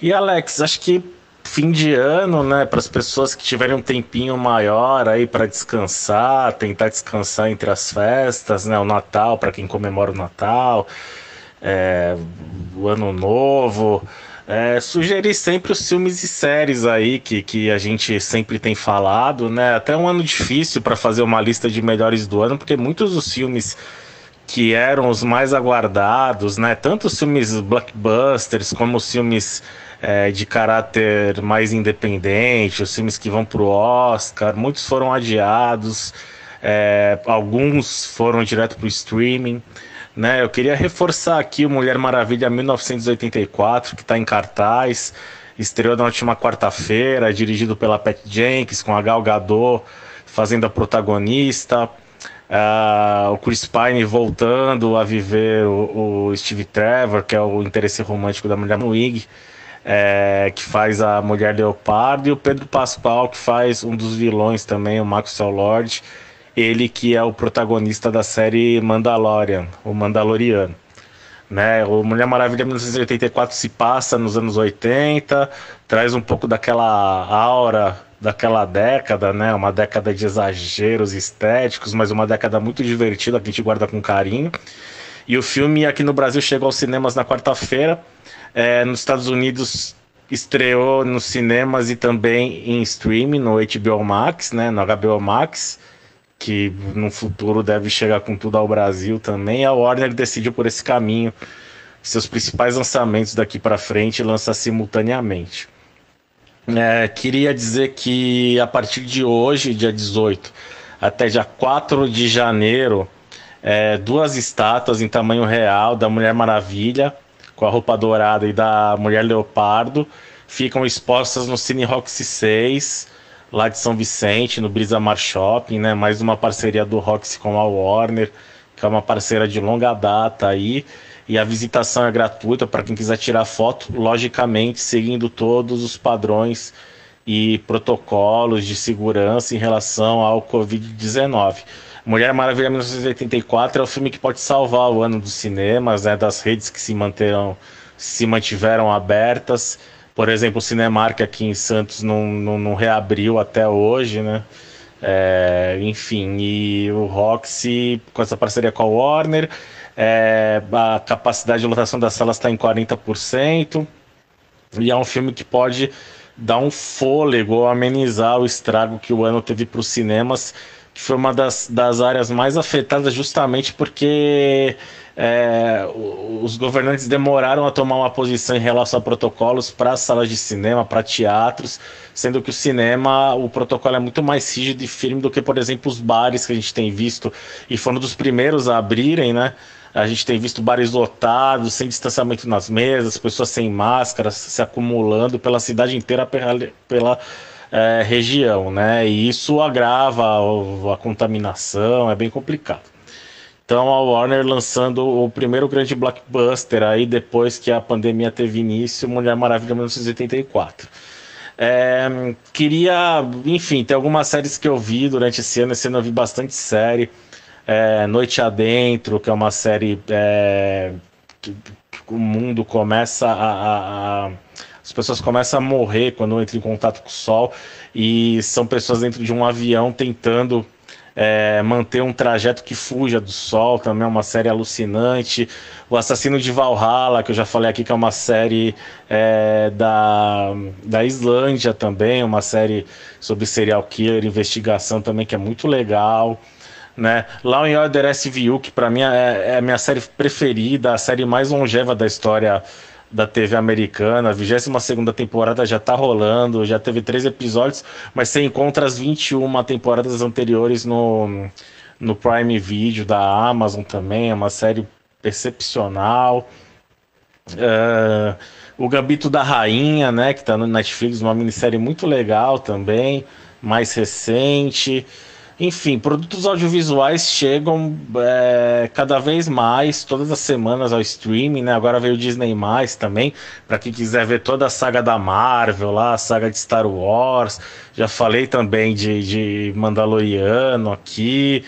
E Alex, acho que fim de ano, né, para as pessoas que tiverem um tempinho maior aí para descansar, tentar descansar entre as festas, né, o Natal para quem comemora o Natal, é, o Ano Novo, é, sugerir sempre os filmes e séries aí que, que a gente sempre tem falado, né, até um ano difícil para fazer uma lista de melhores do ano, porque muitos dos filmes que eram os mais aguardados, né, tanto os filmes blockbusters como os filmes é, de caráter mais independente, os filmes que vão para o Oscar, muitos foram adiados, é, alguns foram direto para o streaming. Né? Eu queria reforçar aqui o Mulher Maravilha 1984, que está em cartaz, estreou na última quarta-feira, dirigido pela Pat Jenkins, com a Gal Gadot fazendo a protagonista. Uh, o Chris Pine voltando a viver o, o, Steve Trevor, que é o interesse romântico da mulher Wig é, que faz a Mulher Leopardo, e o Pedro Pascal, que faz um dos vilões também, o Maxwell Lord, ele que é o protagonista da série Mandalorian, o Mandaloriano. Né? O Mulher Maravilha 1984 se passa nos anos 80, traz um pouco daquela aura daquela década, né? Uma década de exageros estéticos, mas uma década muito divertida que a gente guarda com carinho. E o filme aqui no Brasil chegou aos cinemas na quarta-feira. É, nos Estados Unidos estreou nos cinemas e também em streaming no HBO Max, né, no HBO Max, que no futuro deve chegar com tudo ao Brasil também. A Warner decidiu por esse caminho seus principais lançamentos daqui para frente lança simultaneamente. É, queria dizer que a partir de hoje, dia 18, até dia 4 de janeiro, é, duas estátuas em tamanho real da Mulher Maravilha, com a roupa dourada, e da Mulher Leopardo, ficam expostas no Cine Roxy 6, lá de São Vicente, no Brisa Mar Shopping, né? Mais uma parceria do Roxy com a Warner, que é uma parceira de longa data aí. E a visitação é gratuita para quem quiser tirar foto, logicamente seguindo todos os padrões e protocolos de segurança em relação ao Covid-19. Mulher Maravilha 1984 é o filme que pode salvar o ano dos cinemas, né, das redes que se manteram, se mantiveram abertas. Por exemplo, o Cinemark aqui em Santos não, não, não reabriu até hoje, né? É, enfim, e o Roxy, com essa parceria com a Warner, é, a capacidade de lotação das salas está em 40%, e é um filme que pode dar um fôlego amenizar o estrago que o ano teve para os cinemas que foi uma das, das áreas mais afetadas justamente porque é, os governantes demoraram a tomar uma posição em relação a protocolos para salas de cinema, para teatros, sendo que o cinema, o protocolo é muito mais rígido e firme do que, por exemplo, os bares que a gente tem visto e foram dos primeiros a abrirem, né? A gente tem visto bares lotados, sem distanciamento nas mesas, pessoas sem máscaras se acumulando pela cidade inteira pela, pela é, região, né? E isso agrava a, a contaminação, é bem complicado. Então a Warner lançando o primeiro grande blockbuster aí depois que a pandemia teve início, Mulher Maravilha 1984. É, queria, enfim, tem algumas séries que eu vi durante esse ano. Esse ano eu vi bastante série. É, Noite Adentro, que é uma série é, que, que, o mundo começa a, a, a as pessoas começam a morrer quando entram em contato com o sol e são pessoas dentro de um avião tentando é, manter um trajeto que fuja do sol, também é uma série alucinante. O Assassino de Valhalla, que eu já falei aqui, que é uma série é, da, da Islândia também, uma série sobre serial killer, investigação também, que é muito legal. Né? Law and Order SVU, que para mim é, é a minha série preferida, a série mais longeva da história da TV americana. A 22 temporada já tá rolando, já teve três episódios, mas você encontra as 21 temporadas anteriores no, no Prime Video da Amazon também. É uma série excepcional. Uh, o Gambito da Rainha, né, que tá no Netflix, uma minissérie muito legal também, mais recente. Enfim, produtos audiovisuais chegam é, cada vez mais, todas as semanas ao streaming, né? Agora veio o Disney Mais também, para quem quiser ver toda a saga da Marvel lá, a saga de Star Wars. Já falei também de, de Mandaloriano aqui.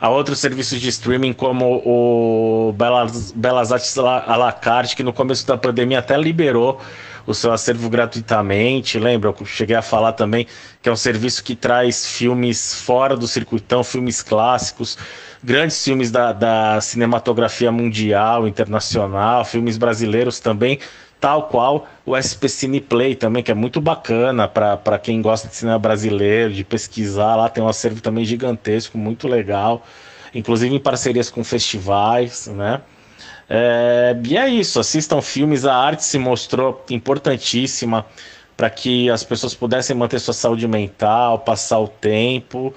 Há outros serviços de streaming como o Belas, Belas Artes à la carte, que no começo da pandemia até liberou o seu acervo gratuitamente. Lembra? Eu cheguei a falar também que é um serviço que traz filmes fora do circuitão, filmes clássicos, grandes filmes da, da cinematografia mundial, internacional, filmes brasileiros também, tal qual o SP Cine Play também, que é muito bacana para quem gosta de cinema brasileiro, de pesquisar. Lá tem um acervo também gigantesco, muito legal, inclusive em parcerias com festivais, né? É, e é isso, assistam filmes, a arte se mostrou importantíssima para que as pessoas pudessem manter sua saúde mental, passar o tempo,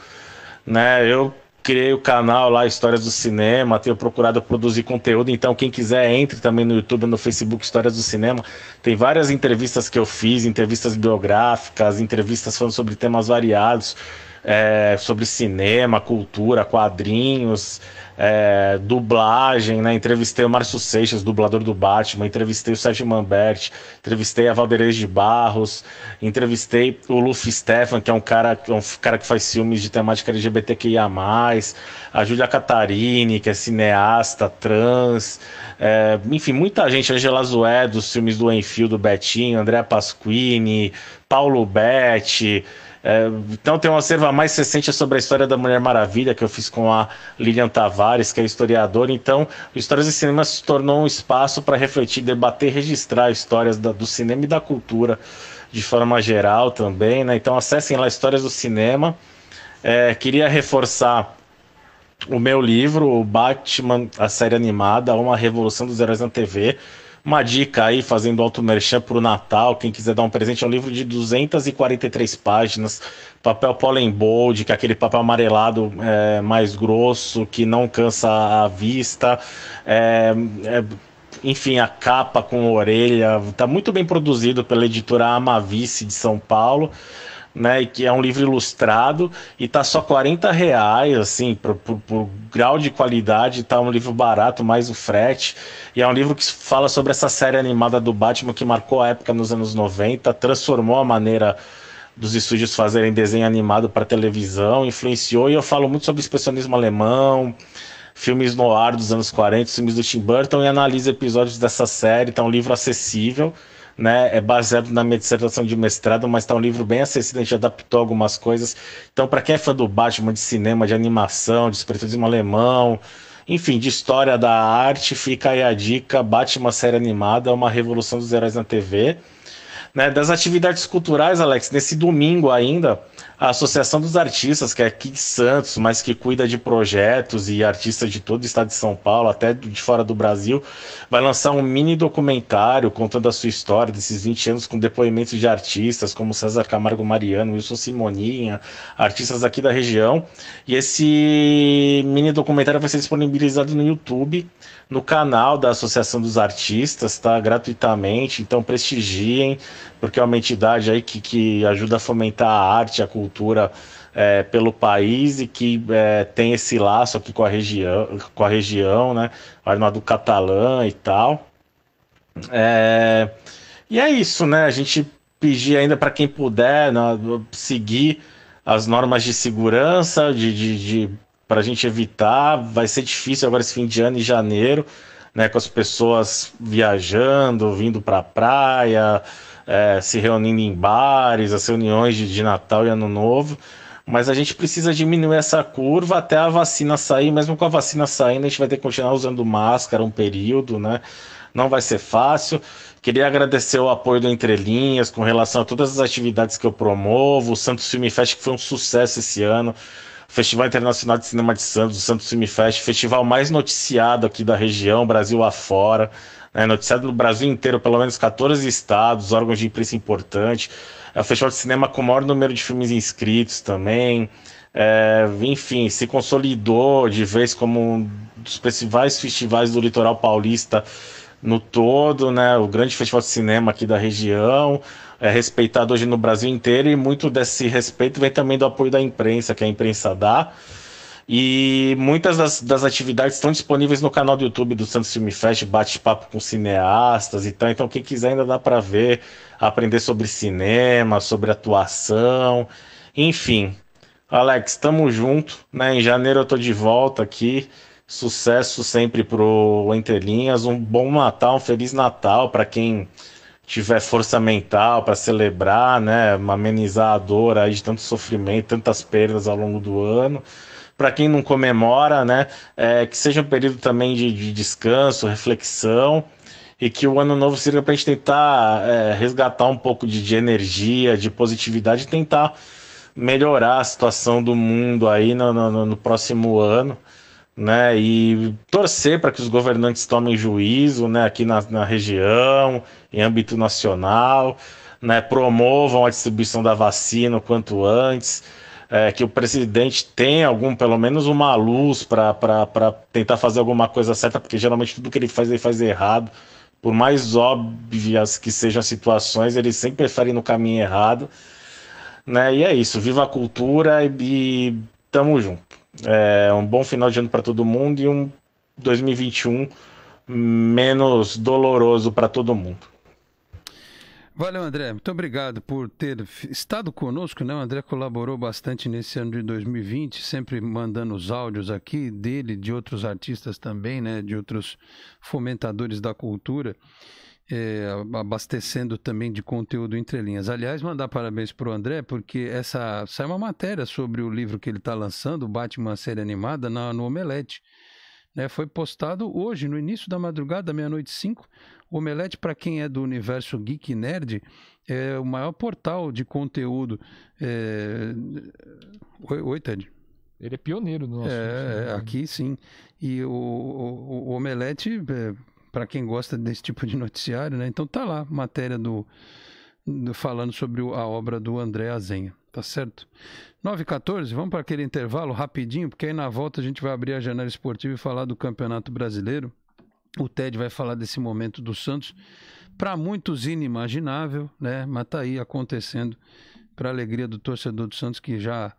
né? Eu criei o canal lá Histórias do Cinema, tenho procurado produzir conteúdo, então quem quiser entre também no YouTube, no Facebook Histórias do Cinema. Tem várias entrevistas que eu fiz, entrevistas biográficas, entrevistas falando sobre temas variados, é, sobre cinema, cultura, quadrinhos é, dublagem, né? Entrevistei o Márcio Seixas, dublador do Batman, entrevistei o Sérgio Manbert, entrevistei a Valderez de Barros, entrevistei o Luffy Stefan, que é um cara, é um cara que faz filmes de temática LGBTQIA, a Júlia Catarini, que é cineasta, trans, é, enfim, muita gente, Angela Zoé, dos filmes do Enfield, do Betinho, André Pasquini, Paulo Betti, É, então tem um acervo mais recente sobre a história da Mulher Maravilha, que eu fiz com a Lilian Tavares, que é historiadora. Então, Histórias de Cinema se tornou um espaço para refletir, debater, registrar histórias da, do cinema e da cultura de forma geral também. Né? Então acessem lá Histórias do Cinema. É, queria reforçar o meu livro, o Batman, a série animada, Uma Revolução dos Heróis na TV. Uma dica aí, fazendo auto merchan para o Natal, quem quiser dar um presente, é um livro de 243 páginas, papel pollen bold, que é aquele papel amarelado é, mais grosso, que não cansa a vista, é, é, enfim, a capa com orelha, está muito bem produzido pela editora Amavice de São Paulo né? E que é um livro ilustrado e tá só 40 reais, assim, por, por, por, grau de qualidade, tá um livro barato, mais o frete. E é um livro que fala sobre essa série animada do Batman que marcou a época nos anos 90, transformou a maneira dos estúdios fazerem desenho animado para televisão, influenciou, e eu falo muito sobre expressionismo alemão, filmes no ar dos anos 40, filmes do Tim Burton, e analiso episódios dessa série, tá um livro acessível né? É baseado na minha dissertação de mestrado, mas está um livro bem acessível, a gente adaptou algumas coisas. Então, para quem é fã do Batman, de cinema, de animação, de expressionismo alemão, enfim, de história da arte, fica aí a dica: Batman série animada, uma revolução dos heróis na TV. Né, das atividades culturais, Alex, nesse domingo ainda, a Associação dos Artistas, que é aqui de Santos, mas que cuida de projetos e artistas de todo o estado de São Paulo, até de fora do Brasil, vai lançar um mini documentário contando a sua história desses 20 anos com depoimentos de artistas como César Camargo Mariano, Wilson Simoninha, artistas aqui da região. E esse mini documentário vai ser disponibilizado no YouTube, no canal da Associação dos Artistas, tá? Gratuitamente, então prestigiem porque é uma entidade aí que, que ajuda a fomentar a arte, a cultura é, pelo país e que é, tem esse laço aqui com a região, com a região, né? Arnaldo Catalã e tal. É, e é isso, né? A gente pedir ainda para quem puder né, seguir as normas de segurança, de, de, de para a gente evitar. Vai ser difícil agora esse fim de ano em janeiro, né? Com as pessoas viajando, vindo para a praia é, se reunindo em bares, as reuniões de, de Natal e Ano Novo. Mas a gente precisa diminuir essa curva até a vacina sair. Mesmo com a vacina saindo, a gente vai ter que continuar usando máscara um período, né? Não vai ser fácil. Queria agradecer o apoio do Entrelinhas com relação a todas as atividades que eu promovo. O Santos Film Fest, que foi um sucesso esse ano. Festival Internacional de Cinema de Santos, o Santos Film Fest, festival mais noticiado aqui da região, Brasil afora né, noticiado no Brasil inteiro, pelo menos 14 estados, órgãos de imprensa importantes. É o festival de cinema com o maior número de filmes inscritos também. É, enfim, se consolidou de vez como um dos principais festivais do litoral paulista no todo, né? O grande festival de cinema aqui da região, é respeitado hoje no Brasil inteiro e muito desse respeito vem também do apoio da imprensa, que a imprensa dá. E muitas das, das, atividades estão disponíveis no canal do YouTube do Santos Film Fest, bate-papo com cineastas e tal. Então, quem quiser ainda dá para ver, aprender sobre cinema, sobre atuação, enfim. Alex, estamos junto, né? Em janeiro eu tô de volta aqui. Sucesso sempre pro Entre Linhas. Um bom Natal, um feliz Natal para quem tiver força mental para celebrar, né? Amenizar a dor aí de tanto sofrimento, tantas perdas ao longo do ano para quem não comemora, né? É, que seja um período também de, de, descanso, reflexão e que o ano novo sirva para a gente tentar é, resgatar um pouco de, de, energia, de positividade e tentar melhorar a situação do mundo aí no, no, no próximo ano, né? E torcer para que os governantes tomem juízo, né? Aqui na, na região, em âmbito nacional, né? Promovam a distribuição da vacina o quanto antes é, que o presidente tem algum, pelo menos uma luz para tentar fazer alguma coisa certa, porque geralmente tudo que ele faz, ele faz errado. Por mais óbvias que sejam as situações, ele sempre prefere ir no caminho errado. Né? E é isso, viva a cultura e, e tamo junto. É, um bom final de ano para todo mundo e um 2021 menos doloroso para todo mundo. Valeu, André. Muito obrigado por ter estado conosco. Né? O André colaborou bastante nesse ano de 2020, sempre mandando os áudios aqui dele, de outros artistas também, né? de outros fomentadores da cultura. É, abastecendo também de conteúdo entre linhas. Aliás, mandar parabéns para o André, porque essa sai uma matéria sobre o livro que ele está lançando, Batman série animada, na, no Omelete. Né, foi postado hoje, no início da madrugada, meia-noite 5. O Omelete, para quem é do universo geek nerd, é o maior portal de conteúdo. É... Oi, oi, Ted. Ele é pioneiro no nosso. É, né? aqui sim. E o, o, o Omelete, é, para quem gosta desse tipo de noticiário, né? Então tá lá, matéria do, do falando sobre a obra do André Azenha, tá certo? 9 e 14, vamos para aquele intervalo rapidinho, porque aí na volta a gente vai abrir a janela esportiva e falar do Campeonato Brasileiro. O Ted vai falar desse momento do Santos, para muitos inimaginável, né? Mas tá aí acontecendo para alegria do torcedor do Santos que já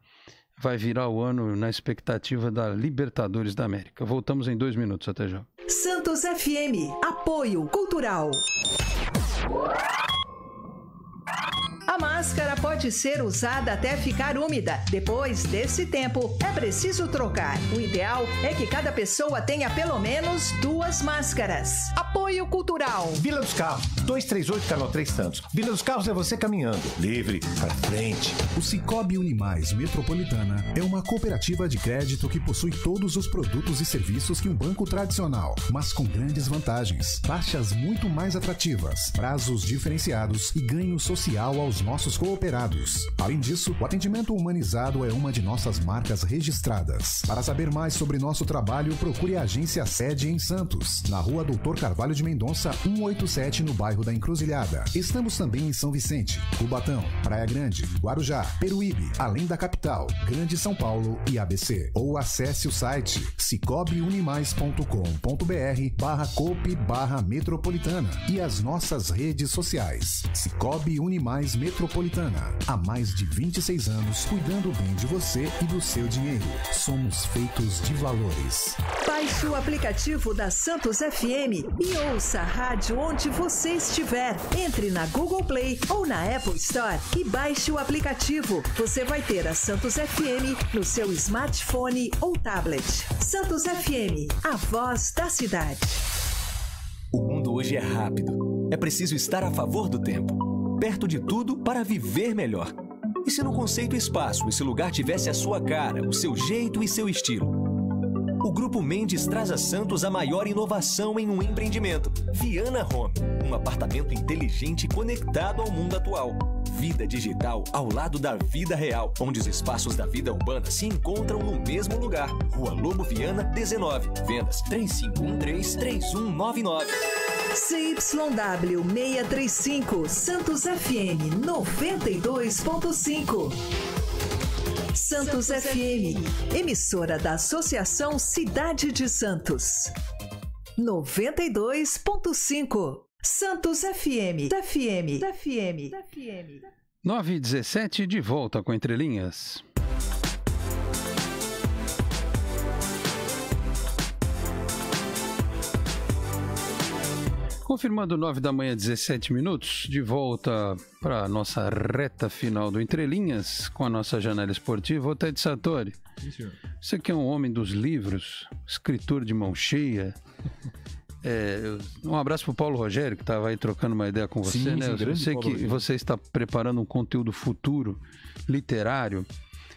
vai virar o ano na expectativa da Libertadores da América. Voltamos em dois minutos, até já. Santos FM, apoio cultural. A máscara pode ser usada até ficar úmida. Depois desse tempo, é preciso trocar. O ideal é que cada pessoa tenha pelo menos duas máscaras. Apoio Cultural. Vila dos Carros, 238 Canal 3 Santos. Vila dos Carros é você caminhando, livre, para frente. O Cicobi Unimais Metropolitana é uma cooperativa de crédito que possui todos os produtos e serviços que um banco tradicional, mas com grandes vantagens, taxas muito mais atrativas, prazos diferenciados e ganho social aos nossos cooperados. Além disso, o atendimento humanizado é uma de nossas marcas registradas. Para saber mais sobre nosso trabalho, procure a agência sede em Santos, na rua Doutor Carvalho de Mendonça, 187, no bairro da Encruzilhada. Estamos também em São Vicente, Cubatão, Praia Grande, Guarujá, Peruíbe, além da capital, Grande São Paulo e ABC. Ou acesse o site cicobiunimais.com.br barra coop barra metropolitana e as nossas redes sociais. Cicobi Unimais Metropolitana. Há mais de 26 anos cuidando bem de você e do seu dinheiro. Somos feitos de valores. Baixe o aplicativo da Santos FM e ouça a rádio onde você estiver. Entre na Google Play ou na Apple Store e baixe o aplicativo. Você vai ter a Santos FM no seu smartphone ou tablet. Santos FM, a voz da cidade. O mundo hoje é rápido. É preciso estar a favor do tempo perto de tudo para viver melhor. E se no conceito espaço esse lugar tivesse a sua cara, o seu jeito e seu estilo? O Grupo Mendes traz a Santos a maior inovação em um empreendimento. Viana Home, um apartamento inteligente conectado ao mundo atual. Vida digital ao lado da vida real, onde os espaços da vida urbana se encontram no mesmo lugar. Rua Lobo Viana, 19. Vendas 3513-3199. CYW 635, Santos FM 92.5. Santos FM, emissora da Associação Cidade de Santos. 92.5. Santos FM. FM. FM. FM. 9 e 17 de volta com Entre Confirmando 9 da manhã, 17 minutos, de volta para a nossa reta final do Entrelinhas com a nossa janela esportiva. Ô Ted Satori, Sim, você que é um homem dos livros, escritor de mão cheia. É, um abraço para o Paulo Rogério, que estava aí trocando uma ideia com você. Sim, né? sim, Eu sei que Rogério. você está preparando um conteúdo futuro, literário,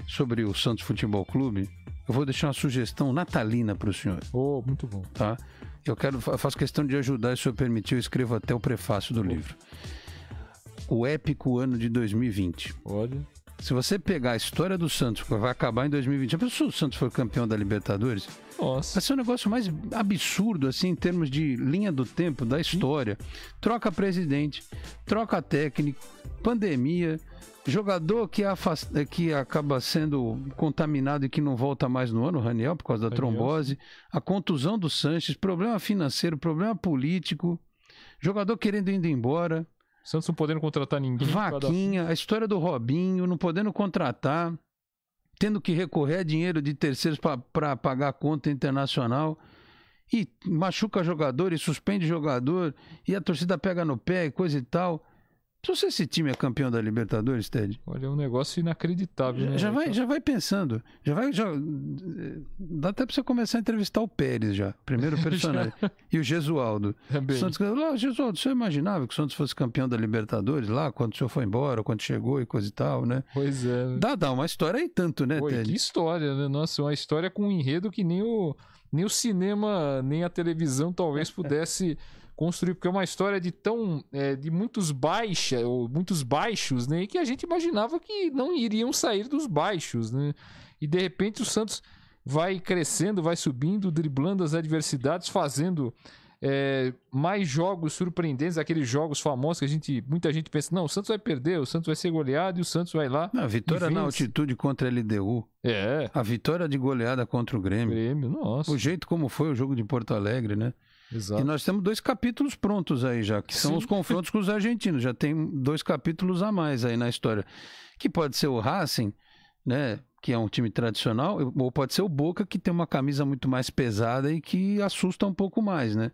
sobre o Santos Futebol Clube. Eu vou deixar uma sugestão natalina para o senhor. Oh, muito bom. Tá? Eu quero, faço questão de ajudar, se o senhor permitir, eu escrevo até o prefácio do livro. O épico ano de 2020. Olha. Se você pegar a história do Santos, que vai acabar em 2020, se o Santos for campeão da Libertadores, Nossa. vai ser o um negócio mais absurdo, assim, em termos de linha do tempo, da história. Troca presidente, troca técnico, pandemia, jogador que, afasta, que acaba sendo contaminado e que não volta mais no ano, o Raniel, por causa da trombose, a contusão do Sanches, problema financeiro, problema político, jogador querendo ir embora. Santos não podendo contratar ninguém. Vaquinha, a história do Robinho, não podendo contratar, tendo que recorrer a dinheiro de terceiros para pagar a conta internacional. E machuca jogador e suspende jogador, e a torcida pega no pé e coisa e tal. Se esse time é campeão da Libertadores, Ted. Olha, é um negócio inacreditável. Já, né? já vai, já vai pensando. Já vai. Já, dá até pra você começar a entrevistar o Pérez já. Primeiro personagem. e o Gesualdo. Também. O Santos, lá, Gesualdo, você imaginava que o Santos fosse campeão da Libertadores lá, quando o senhor foi embora, quando chegou e coisa e tal, né? Pois é. né? Dá, dá uma história aí tanto, né, Pô, Ted? que história, né? Nossa, uma história com um enredo que nem o, nem o cinema, nem a televisão talvez pudesse construir, porque é uma história de tão é, de muitos baixa, ou muitos baixos, né? E que a gente imaginava que não iriam sair dos baixos, né? E de repente o Santos vai crescendo, vai subindo, driblando as adversidades, fazendo é, mais jogos surpreendentes, aqueles jogos famosos que a gente, muita gente pensa, não, o Santos vai perder, o Santos vai ser goleado e o Santos vai lá. A vitória na altitude contra a LDU. É. A vitória de goleada contra o Grêmio. Grêmio, nossa. O jeito como foi o jogo de Porto Alegre, né? Exato. E nós temos dois capítulos prontos aí já, que são Sim. os confrontos com os argentinos. Já tem dois capítulos a mais aí na história. Que pode ser o Racing, né? Que é um time tradicional, ou pode ser o Boca, que tem uma camisa muito mais pesada e que assusta um pouco mais, né?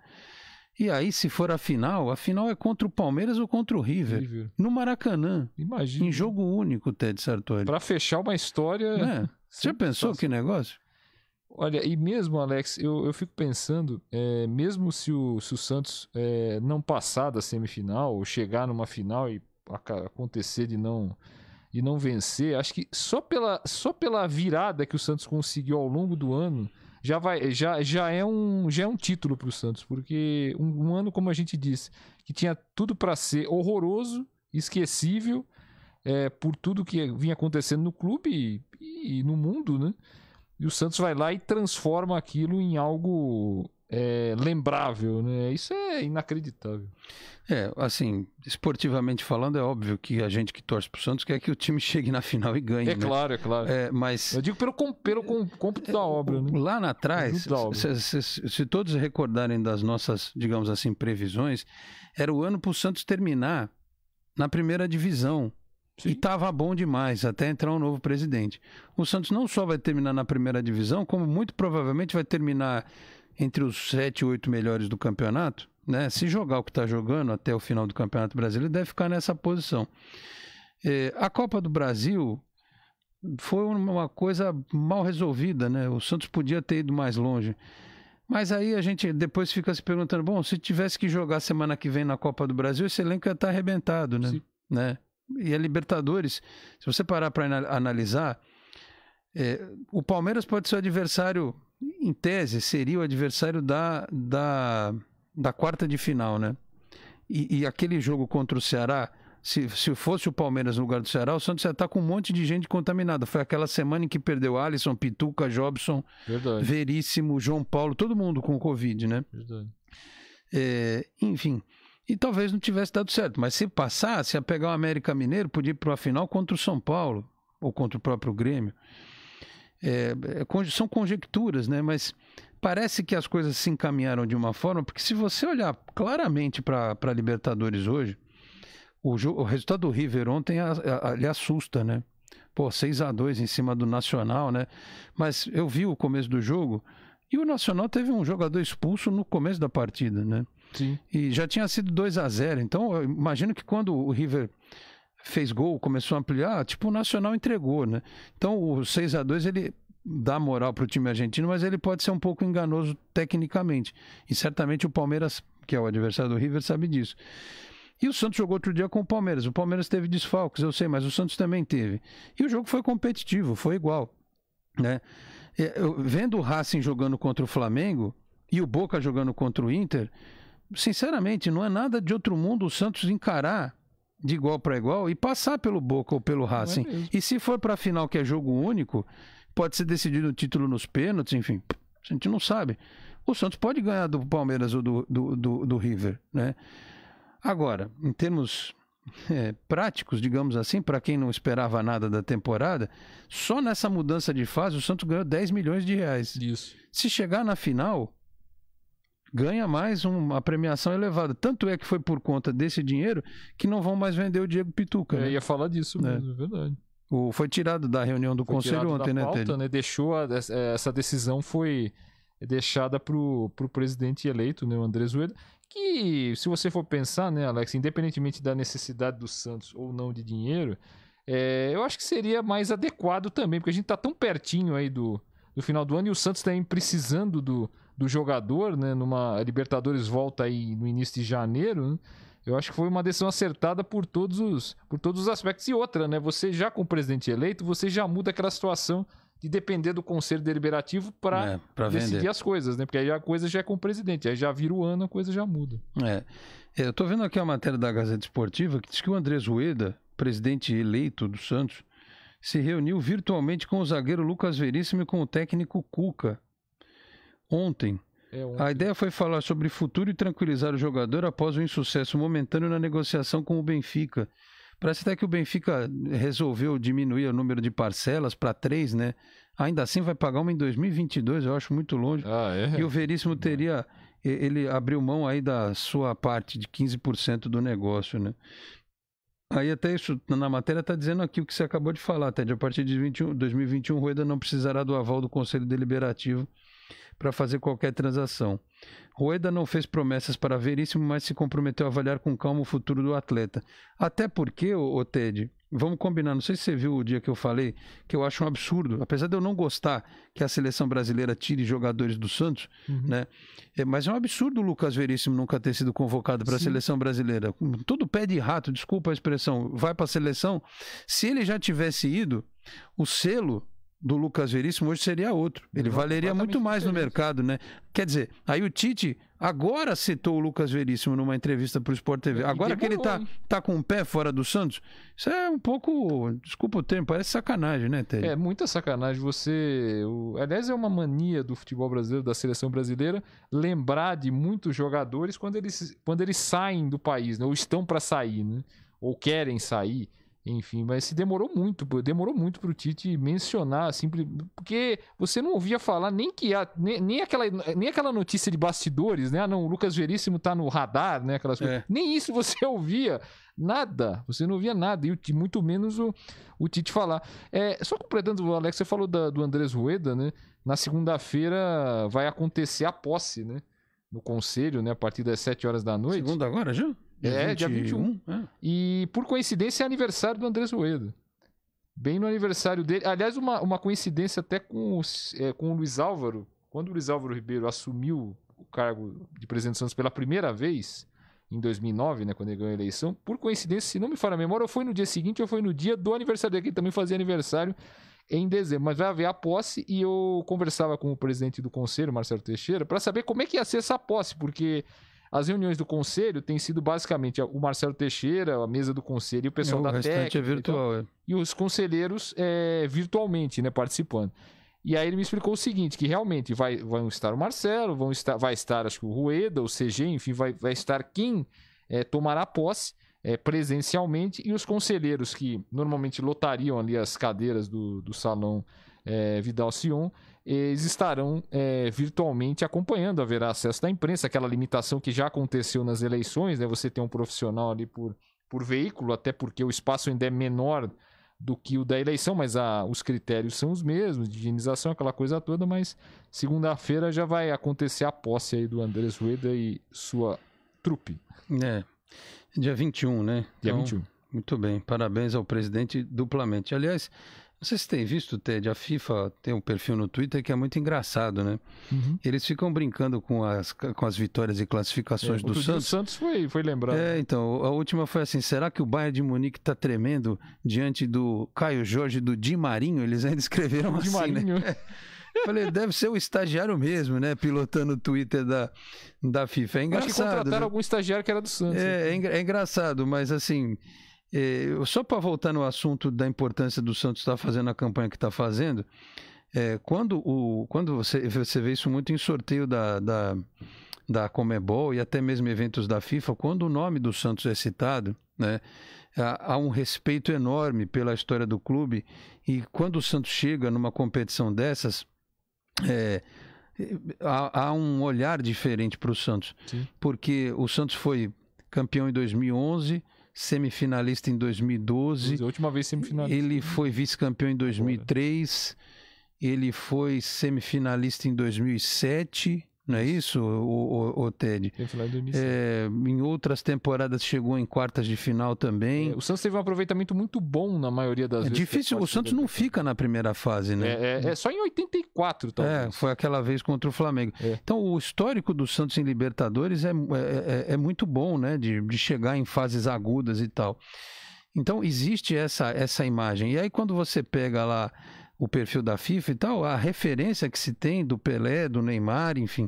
E aí, se for a final, a final é contra o Palmeiras ou contra o River. River. No Maracanã. Imagina. Em jogo único, Ted Sartori. Pra fechar uma história. Né? Você já pensou que negócio? Olha, e mesmo, Alex, eu, eu fico pensando, é, mesmo se o, se o Santos é, não passar da semifinal, ou chegar numa final e acontecer de não, de não vencer, acho que só pela, só pela virada que o Santos conseguiu ao longo do ano, já, vai, já, já, é, um, já é um título para o Santos, porque um, um ano, como a gente disse, que tinha tudo para ser horroroso, esquecível, é, por tudo que vinha acontecendo no clube e, e no mundo, né? E o Santos vai lá e transforma aquilo em algo é, lembrável, né? Isso é inacreditável. É, assim, esportivamente falando, é óbvio que a gente que torce pro Santos quer que o time chegue na final e ganhe. É né? claro, é claro. É, mas Eu digo pelo, com- pelo com- cômputo da obra, né? lá na trás, Junto da obra. se, se- se- se todos recordarem das nossas, digamos assim, previsões, era o ano pro Santos terminar na primeira divisão. E tava bom demais até entrar um novo presidente. O Santos não só vai terminar na primeira divisão, como muito provavelmente vai terminar entre os sete, oito melhores do campeonato. Né? Se jogar o que está jogando até o final do Campeonato Brasileiro, deve ficar nessa posição. É, a Copa do Brasil foi uma coisa mal resolvida, né? O Santos podia ter ido mais longe. Mas aí a gente depois fica se perguntando, bom, se tivesse que jogar semana que vem na Copa do Brasil, esse elenco ia estar arrebentado, né? né? E a Libertadores, se você parar para analisar, é, o Palmeiras pode ser o adversário, em tese, seria o adversário da, da, da quarta de final, né? E, e aquele jogo contra o Ceará, se, se fosse o Palmeiras no lugar do Ceará, o Santos ia estar com um monte de gente contaminada. Foi aquela semana em que perdeu Alisson, Pituca, Jobson, Verdade. Veríssimo, João Paulo, todo mundo com Covid, né? Verdade. É, enfim. E talvez não tivesse dado certo. Mas se passasse, a pegar o América Mineiro, podia ir para a final contra o São Paulo, ou contra o próprio Grêmio. É, é, são conjecturas, né? Mas parece que as coisas se encaminharam de uma forma, porque se você olhar claramente para a Libertadores hoje, o, o resultado do River ontem a, a- a- lhe assusta, né? Pô, 6 a 2 em cima do Nacional, né? Mas eu vi o começo do jogo e o Nacional teve um jogador expulso no começo da partida, né? Sim. E já tinha sido 2 a 0 Então, eu imagino que quando o River fez gol, começou a ampliar, tipo, o Nacional entregou, né? Então, o 6 a 2 ele dá moral para o time argentino, mas ele pode ser um pouco enganoso tecnicamente. E certamente o Palmeiras, que é o adversário do River, sabe disso. E o Santos jogou outro dia com o Palmeiras. O Palmeiras teve desfalques, eu sei, mas o Santos também teve. E o jogo foi competitivo, foi igual. Né? Eu- vendo o Racing jogando contra o Flamengo e o Boca jogando contra o Inter, sinceramente, não é nada de outro mundo o Santos encarar de igual para igual e passar pelo Boca ou pelo Racing. mesmo. e se for para a final, que é jogo único, pode ser decidido o título nos pênaltis, enfim, a gente não sabe. O Santos pode ganhar do Palmeiras ou do, do, do, do River, né? Agora, em termos é, práticos, digamos assim, para quem não esperava nada da temporada, só nessa mudança de fase o Santos ganhou 10 milhões de reais. Isso. Se chegar na final, ganha mais uma premiação elevada. Tanto é que foi por conta desse dinheiro que não vão mais vender o Diego Pituca. Eu né? ia falar disso É. mesmo, é verdade. O, foi tirado da reunião do Foi conselho ontem, né, pauta, né? Deixou a- essa decisão foi deixada pro, pro presidente eleito, né, o André Zueda, que se você for pensar, né, Alex, independentemente da necessidade do Santos ou não de dinheiro, é, eu acho que seria mais adequado também, porque a gente tá tão pertinho aí do, do final do ano e o Santos também precisando do, do jogador, né, numa Libertadores volta aí no início de janeiro, né, eu acho que foi uma decisão acertada por todos os, por todos os aspectos. E outra, né? Você já com o presidente eleito, você já muda aquela situação de depender do conselho deliberativo para É, decidir vender. as coisas, né? Porque aí a coisa já é com o presidente, aí já vira o ano, a coisa já muda. É. É, Eu tô vendo aqui a matéria da Gazeta Esportiva que diz que o Andrés Rueda, presidente eleito do Santos, se reuniu virtualmente com o zagueiro Lucas Veríssimo e com o técnico Cuca ontem. É. A ideia foi falar sobre futuro e tranquilizar o jogador após o insucesso momentâneo na negociação com o Benfica. Parece até que o Benfica resolveu diminuir o número de parcelas para três, né? Ainda assim vai pagar uma em 2022, eu acho muito longe. Ah, é? E o Veríssimo teria. Ele abriu mão aí da sua parte de 15% do negócio, né? Aí até isso, na matéria está dizendo aqui o que você acabou de falar, até de a partir de 21, 2021, o Rueda não precisará do aval do Conselho Deliberativo para fazer qualquer transação. Rueda não fez promessas para Veríssimo, mas se comprometeu a avaliar com calma o futuro do atleta. Até porque, ô Ted, vamos combinar, não sei se você viu o dia que eu falei, que eu acho um absurdo, apesar de eu não gostar que a seleção brasileira tire jogadores do Santos, né? É, mas é um absurdo o Lucas Veríssimo nunca ter sido convocado para a seleção brasileira. Tudo pé de rato, desculpa a expressão, vai para a seleção. Se ele já tivesse ido, o selo do Lucas Veríssimo hoje seria outro. Ele valeria muito mais no mercado, né? Quer dizer, aí o Tite agora citou o Lucas Veríssimo numa entrevista para o Sport TV. Agora que ele tá, hein? tá com o pé fora do Santos, isso é um pouco, desculpa o termo, parece sacanagem, né, Ted? É muita sacanagem você. o- Aliás, é uma mania do futebol brasileiro, da seleção brasileira, lembrar de muitos jogadores quando eles, quando eles saem do país, né? ou estão para sair, né? ou querem sair. Enfim, mas se demorou muito, demorou muito pro Tite mencionar, assim, porque você não ouvia falar nem que a, nem, nem aquela, nem aquela notícia de bastidores, né? Ah, não, o Lucas Veríssimo tá no radar, né? Aquelas coisas. É. Nem isso você ouvia. Nada. Você não ouvia nada. E o muito menos o, o Tite falar. É, só completando, Alex, você falou da- do Andrés Rueda, né? Na segunda-feira vai acontecer a posse, né? No conselho, né? A partir das 7 horas da noite. Segunda agora já? É, dia 21. É. E por coincidência é aniversário do Andrés Rueda. Bem no aniversário dele. Aliás, uma, uma coincidência até com, os- é, com o Luiz Álvaro. Quando o Luiz Álvaro Ribeiro assumiu o cargo de presidente do Santos pela primeira vez, em 2009, né, quando ele ganhou a eleição, por coincidência, se não me falha a memória, ou foi no dia seguinte ou foi no dia do aniversário dele, que ele também fazia aniversário em dezembro. Mas vai haver a posse e eu conversava com o presidente do conselho, Marcelo Teixeira, para saber como é que ia ser essa posse, porque as reuniões do conselho têm sido basicamente o Marcelo Teixeira, a mesa do conselho e o pessoal o da restante técnica. é e virtual, é. e os conselheiros é, virtualmente, né, participando. E aí ele me explicou o seguinte, que realmente vai, vão estar o Marcelo, vão estar, vai estar acho que o Rueda, o CG, enfim, vai, vai estar quem é, tomará posse é, presencialmente e os conselheiros que normalmente lotariam ali as cadeiras do, do salão é, Vidal Sion, eles estarão é, virtualmente acompanhando, haverá acesso da imprensa, aquela limitação que já aconteceu nas eleições, né? Você tem um profissional ali por, por veículo, até porque o espaço ainda é menor do que o da eleição, mas a, os critérios são os mesmos, de higienização, aquela coisa toda, mas segunda-feira já vai acontecer a posse aí do Andrés Rueda e sua trupe. É. Dia 21, né? Dia Então, 21. Muito bem. Parabéns ao presidente duplamente. Aliás, não sei se tem visto, Ted, a FIFA tem um perfil no Twitter que é muito engraçado, né? Uhum. Eles ficam brincando com as, com as vitórias e classificações do Outro dia o Santos. Santos foi, foi lembrado. É, então, a última foi assim, será que o Bayern de Munique tá tremendo diante do Caio Jorge do Di Marinho? Eles ainda escreveram assim, Marinho. né? Falei, deve ser o estagiário mesmo, né? Pilotando o Twitter da, da FIFA. É Acho que engraçado. contrataram né? algum estagiário que era do Santos. É, é, engra- é engraçado, mas assim, é, só para voltar no assunto da importância do Santos estar fazendo a campanha que está fazendo, é, quando, o, quando você, você vê isso muito em sorteio da, da, da Comebol e até mesmo eventos da FIFA, quando o nome do Santos é citado, né, há, há um respeito enorme pela história do clube e quando o Santos chega numa competição dessas, é, há, há um olhar diferente para o Santos, Sim. porque o Santos foi campeão em 2011, semifinalista em 2012, A última vez semifinalista. ele foi vice-campeão em 2003 ele foi semifinalista em 2007, não é isso, o, o, o Ted? É, em outras temporadas chegou em quartas de final também. É, o Santos teve um aproveitamento muito bom na maioria das é vezes. Difícil, o Santos não fica na primeira fase, né? É, é, só em 84, talvez. É, foi aquela vez contra o Flamengo. Então, o histórico do Santos em Libertadores é, é, muito bom, né? De, de chegar em fases agudas e tal. Então, existe essa, essa imagem. E aí, quando você pega lá o perfil da FIFA e tal, a referência que se tem do Pelé, do Neymar, enfim,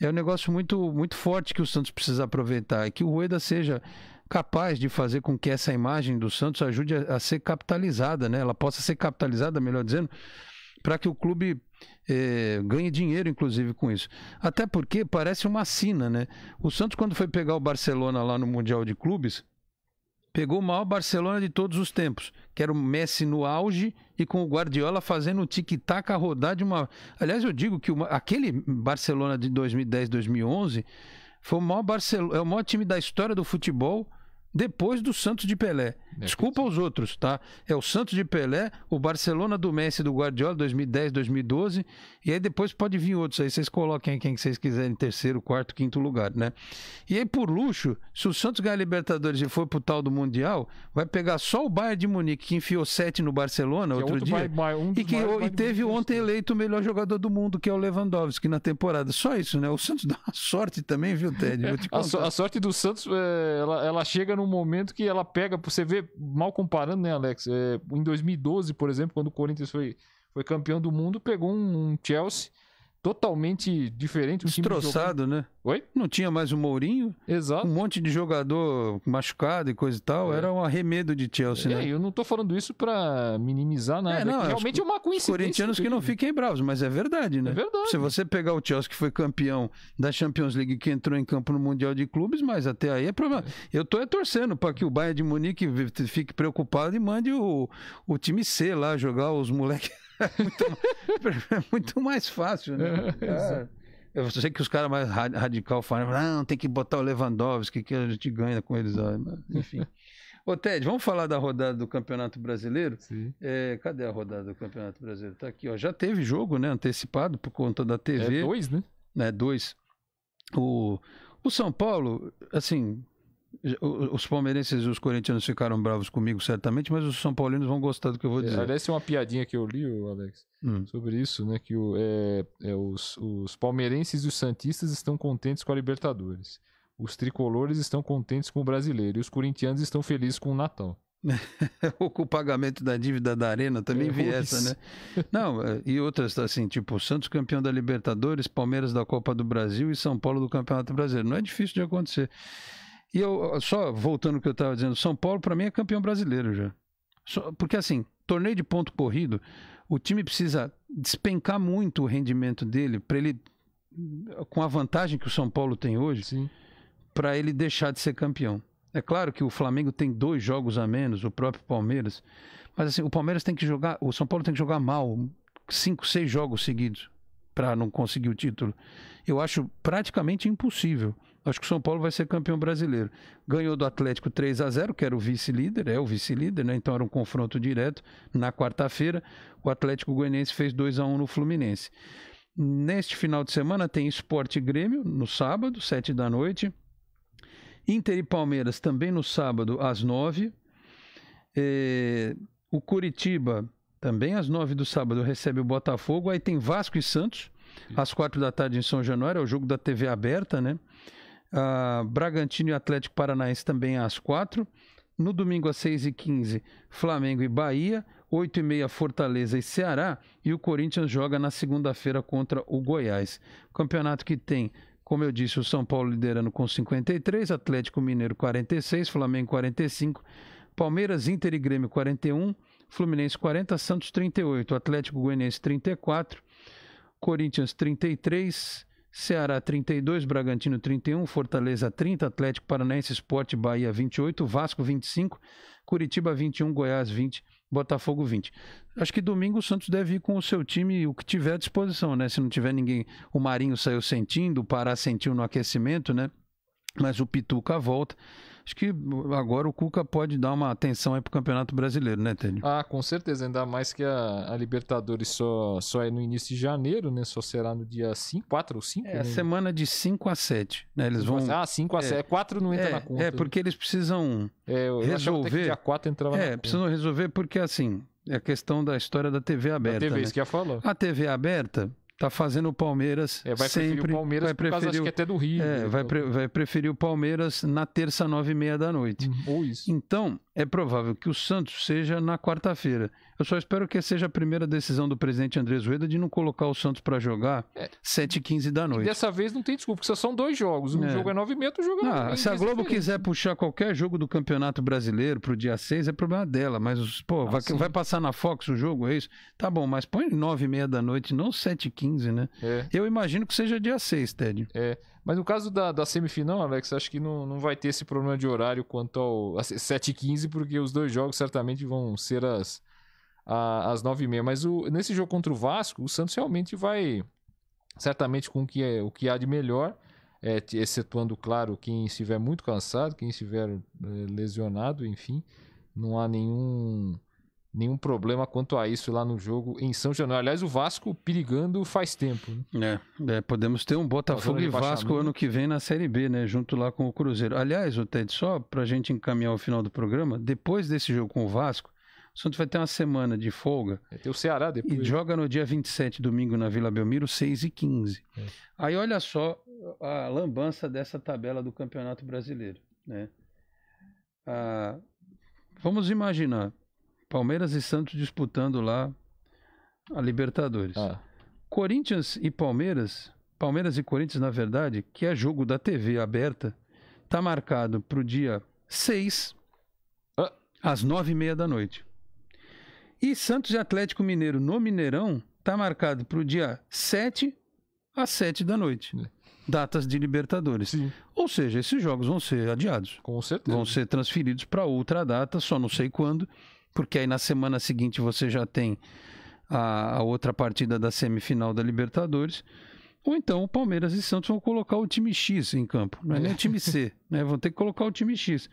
é um negócio muito, muito forte que o Santos precisa aproveitar e que o Rueda seja capaz de fazer com que essa imagem do Santos ajude a, a ser capitalizada, né? Ela possa ser capitalizada, melhor dizendo, para que o clube eh, ganhe dinheiro, inclusive, com isso. Até porque parece uma sina, né? O Santos, quando foi pegar o Barcelona lá no Mundial de Clubes, pegou o maior Barcelona de todos os tempos, que era o Messi no auge e com o Guardiola fazendo o tic-tac a rodar de uma. Aliás, eu digo que uma... aquele Barcelona de 2010, 2011 foi o maior Barcelona, é o maior time da história do futebol depois do Santos de Pelé. Desculpa os outros, tá? É o Santos de Pelé, o Barcelona do Messi do Guardiola 2010, 2012, e aí depois pode vir outros aí, vocês coloquem quem vocês quiserem, terceiro, quarto, quinto lugar, né? E aí por luxo, se o Santos ganhar a Libertadores e for pro tal do Mundial, vai pegar só o Bayern de Munique que enfiou sete no Barcelona que é outro, é dia, vai, um e que e teve ontem eleito o melhor jogador do mundo, que é o Lewandowski na temporada. Só isso, né? O Santos dá uma sorte também, viu, Ted? a, so, a, sorte do Santos, é, ela, ela chega num momento que ela pega, você vê mal comparando, né, Alex? É, em 2012, por exemplo, quando o Corinthians foi, foi campeão do mundo, pegou um, um Chelsea totalmente diferente. Um Destroçado, né? Oi? Não tinha mais o Mourinho. Exato. Um monte de jogador machucado e coisa e tal. É. Era um arremedo de Chelsea, é, né? Eu não tô falando isso para minimizar nada. É, não, é realmente é uma coincidência. Corintianos que não fiquem bravos, mas é verdade, né? É verdade. Se você pegar o Chelsea que foi campeão da Champions League que entrou em campo no Mundial de Clubes, mas até aí é problema. Eu tô torcendo para que o Bayern de Munique fique preocupado e mande o, o time C lá jogar os moleques muito, é muito mais fácil, né? É, eu sei que os caras mais radical falam, não, tem que botar o Lewandowski, que a gente ganha com eles. Enfim. Ô, Ted, vamos falar da rodada do Campeonato Brasileiro? Sim. É, cadê a rodada do Campeonato Brasileiro? Tá aqui, ó. Já teve jogo, né? Antecipado por conta da TV. É dois, né? É, dois. O, o São Paulo, assim, os palmeirenses e os corintianos ficaram bravos comigo, certamente, mas os São Paulinos vão gostar do que eu vou é, dizer. aliás, tem uma piadinha que eu li, Alex, hum. sobre isso, né? Que o, é, é, os, os palmeirenses e os santistas estão contentes com a Libertadores. Os tricolores estão contentes com o brasileiro. E os corintianos estão felizes com o Natal. Ou com o pagamento da dívida da Arena, também é, vi essa, né? Não, é, e outras assim, tipo Santos campeão da Libertadores, Palmeiras da Copa do Brasil e São Paulo do Campeonato Brasileiro. Não é difícil de acontecer. E eu, só voltando ao que eu estava dizendo, São Paulo para mim é campeão brasileiro já. Só, porque assim, torneio de ponto corrido, o time precisa despencar muito o rendimento dele para ele, com a vantagem que o São Paulo tem hoje, para ele deixar de ser campeão. É claro que o Flamengo tem dois jogos a menos, o próprio Palmeiras, mas assim, o Palmeiras tem que jogar, o São Paulo tem que jogar mal, cinco, seis jogos seguidos para não conseguir o título. Eu acho praticamente impossível. Acho que o São Paulo vai ser campeão brasileiro. Ganhou do Atlético 3 a 0 que era o vice-líder, é o vice-líder, né? Então era um confronto direto. Na quarta-feira, o Atlético Goianiense fez 2 a 1 no Fluminense. Neste final de semana tem Esporte Grêmio, no sábado, 7 da noite. Inter e Palmeiras também no sábado, às 9. É... O Curitiba, também às 9 do sábado, recebe o Botafogo. Aí tem Vasco e Santos, às 4 da tarde em São Januário, é o jogo da TV aberta, né? Uh, Bragantino e Atlético Paranaense também às quatro. No domingo às 6h15, Flamengo e Bahia. 8h30, Fortaleza e Ceará. E o Corinthians joga na segunda-feira contra o Goiás. Campeonato que tem, como eu disse, o São Paulo liderando com 53, Atlético Mineiro 46, Flamengo 45, Palmeiras, Inter e Grêmio 41, Fluminense 40, Santos 38, Atlético Goianiense 34, Corinthians 33, Ceará 32, Bragantino 31, Fortaleza 30, Atlético Paranaense, Esporte Bahia 28, Vasco 25, Curitiba 21, Goiás 20, Botafogo 20. Acho que domingo o Santos deve ir com o seu time, o que tiver à disposição, né? Se não tiver ninguém, o Marinho saiu sentindo, o Pará sentiu no aquecimento, né? Mas o Pituca volta. Acho que agora o Cuca pode dar uma atenção aí pro Campeonato Brasileiro, né, Tênio? Ah, com certeza. Ainda mais que a, a, Libertadores só, só é no início de janeiro, né? Só será no dia 5, 4 ou 5? É, né? a semana de 5 a 7, né? Eles vão... Ah, 5 a 7. 4 não entra é, na conta. É, porque eles precisam é, eu resolver... Que dia 4 entrava é, precisam resolver porque, assim, é a questão da história da TV aberta. A TV, né? isso que ia falar. A TV aberta tá fazendo o Palmeiras é, vai sempre preferir o Palmeiras vai preferir causa, o, até do Rio. É, vai, pre, vai preferir o Palmeiras na terça nove e meia da noite. Ou isso. Então é provável que o Santos seja na quarta-feira. Eu só espero que seja a primeira decisão do presidente Andrés Rueda de não colocar o Santos para jogar é. 7 e 15 da noite. E dessa vez não tem desculpa, porque são dois jogos. Um é. jogo é 9 e meia, outro jogo é ah, Se a Globo quiser puxar qualquer jogo do Campeonato Brasileiro pro dia 6, é problema dela. Mas, pô, ah, vai, vai, passar na Fox o jogo, é isso? Tá bom, mas põe 9 e meia da noite, não 7 e 15, né? É. Eu imagino que seja dia 6, Ted. É. Mas no caso da, da semifinal, Alex, acho que não, não vai ter esse problema de horário quanto ao 7h15, porque os dois jogos certamente vão ser as, às 9h30. Mas o, nesse jogo contra o Vasco, o Santos realmente vai, certamente com o que, é, o que há de melhor, é, excetuando, claro, quem estiver muito cansado, quem estiver é, lesionado, enfim, não há nenhum nenhum problema quanto a isso lá no jogo em São Januário. Aliás, o Vasco perigando faz tempo. Né? É, é, podemos ter um Botafogo e Vasco ano que vem na Série B, né? Junto lá com o Cruzeiro. Aliás, o Ted, só para a gente encaminhar o final do programa, depois desse jogo com o Vasco, o Santos vai ter uma semana de folga. Vai ter o Ceará depois. E joga no dia 27, domingo, na Vila Belmiro, 6 e 15. É. Aí olha só a lambança dessa tabela do Campeonato Brasileiro, né? Ah, vamos imaginar, Palmeiras e Santos disputando lá a Libertadores. Ah. Corinthians e Palmeiras, Palmeiras e Corinthians, na verdade, que é jogo da TV aberta, tá marcado para o dia 6, ah. às nove e meia da noite. E Santos e Atlético Mineiro no Mineirão tá marcado para o dia 7 às 7 da noite. Datas de Libertadores. Sim. Ou seja, esses jogos vão ser adiados. Com certeza. Vão ser transferidos para outra data, só não sei quando porque aí na semana seguinte você já tem a, a, outra partida da semifinal da Libertadores. Ou então o Palmeiras e Santos vão colocar o time X em campo, não é nem o time C, né? Vão ter que colocar o time X.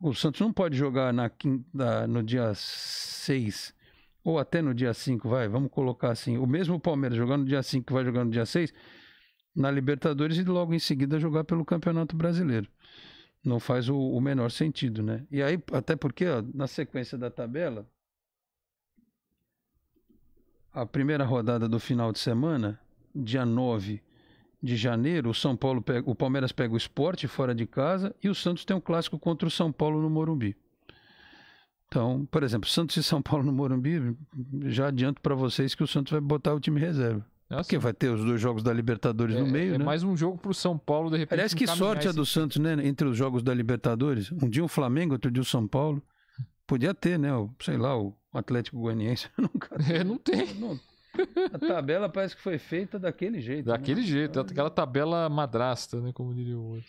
O Santos não pode jogar na, quinta, no dia 6 ou até no dia 5, vai, vamos colocar assim. O mesmo Palmeiras jogando no dia 5 que vai jogar no dia 6 na Libertadores e logo em seguida jogar pelo Campeonato Brasileiro não faz o, o, menor sentido, né? E aí, até porque, ó, na sequência da tabela, a primeira rodada do final de semana, dia 9 de janeiro, o São Paulo pega, o Palmeiras pega o esporte fora de casa e o Santos tem um clássico contra o São Paulo no Morumbi. Então, por exemplo, Santos e São Paulo no Morumbi, já adianto para vocês que o Santos vai botar o time reserva. Porque vai ter os dois jogos da Libertadores é, no meio, é né? mais um jogo pro São Paulo, de repente. Aliás, que sorte esse... a do Santos, né? Entre os jogos da Libertadores. Um dia o Flamengo, outro dia o São Paulo. Podia ter, né? O, sei lá, o Atlético Goianiense. Nunca é, não tem. Não, a tabela parece que foi feita daquele jeito. Daquele né? jeito, aquela tabela madrasta, né? Como diria o outro.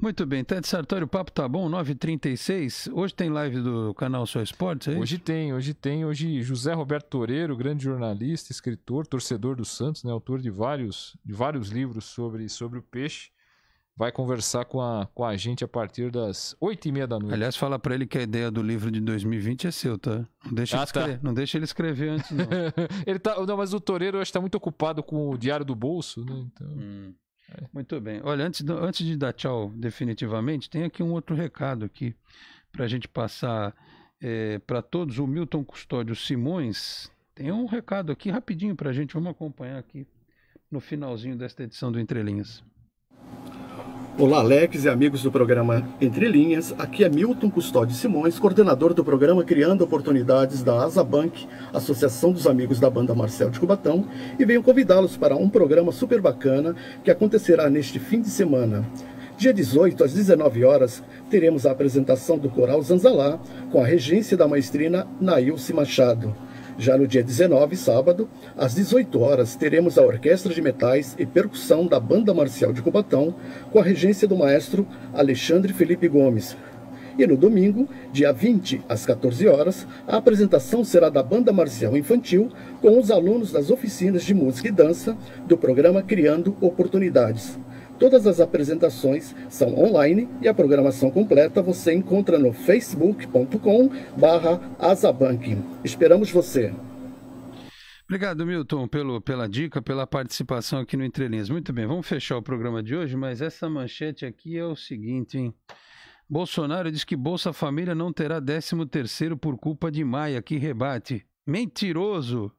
Muito bem, Ted Sartori, o papo tá bom, 9h36. Hoje tem live do canal Só Esportes, é Hoje tem, hoje tem. Hoje José Roberto Toreiro, grande jornalista, escritor, torcedor do Santos, né, autor de vários, de vários livros sobre, sobre o peixe, vai conversar com a, com a gente a partir das 8h30 da noite. Aliás, fala para ele que a ideia do livro de 2020 é seu, tá? Não deixa, ah, ele, tá. não deixa ele escrever antes, não. ele tá, não, mas o Toreiro acho que tá muito ocupado com o Diário do Bolso, né? Então... Hum. Muito bem. Olha, antes, antes de dar tchau definitivamente, tem aqui um outro recado aqui para a gente passar é, para todos. O Milton Custódio Simões tem um recado aqui rapidinho para a gente. Vamos acompanhar aqui no finalzinho desta edição do Entre Linhas. Olá, Alex e amigos do programa Entre Linhas. Aqui é Milton Custódio Simões, coordenador do programa Criando Oportunidades da Asabank, Associação dos Amigos da Banda Marcel de Cubatão, e venho convidá-los para um programa super bacana que acontecerá neste fim de semana. Dia 18, às 19 horas, teremos a apresentação do Coral Zanzalá, com a regência da maestrina Nailce Machado. Já no dia 19, sábado, às 18 horas, teremos a Orquestra de Metais e Percussão da Banda Marcial de Cubatão, com a regência do maestro Alexandre Felipe Gomes. E no domingo, dia 20, às 14 horas, a apresentação será da Banda Marcial Infantil com os alunos das oficinas de música e dança do programa Criando Oportunidades. Todas as apresentações são online e a programação completa você encontra no facebook.com barra Azabank. Esperamos você. Obrigado, Milton, pelo, pela dica, pela participação aqui no Entrelinhas. Muito bem, vamos fechar o programa de hoje, mas essa manchete aqui é o seguinte, hein? Bolsonaro diz que Bolsa Família não terá 13 terceiro por culpa de Maia, que rebate. Mentiroso!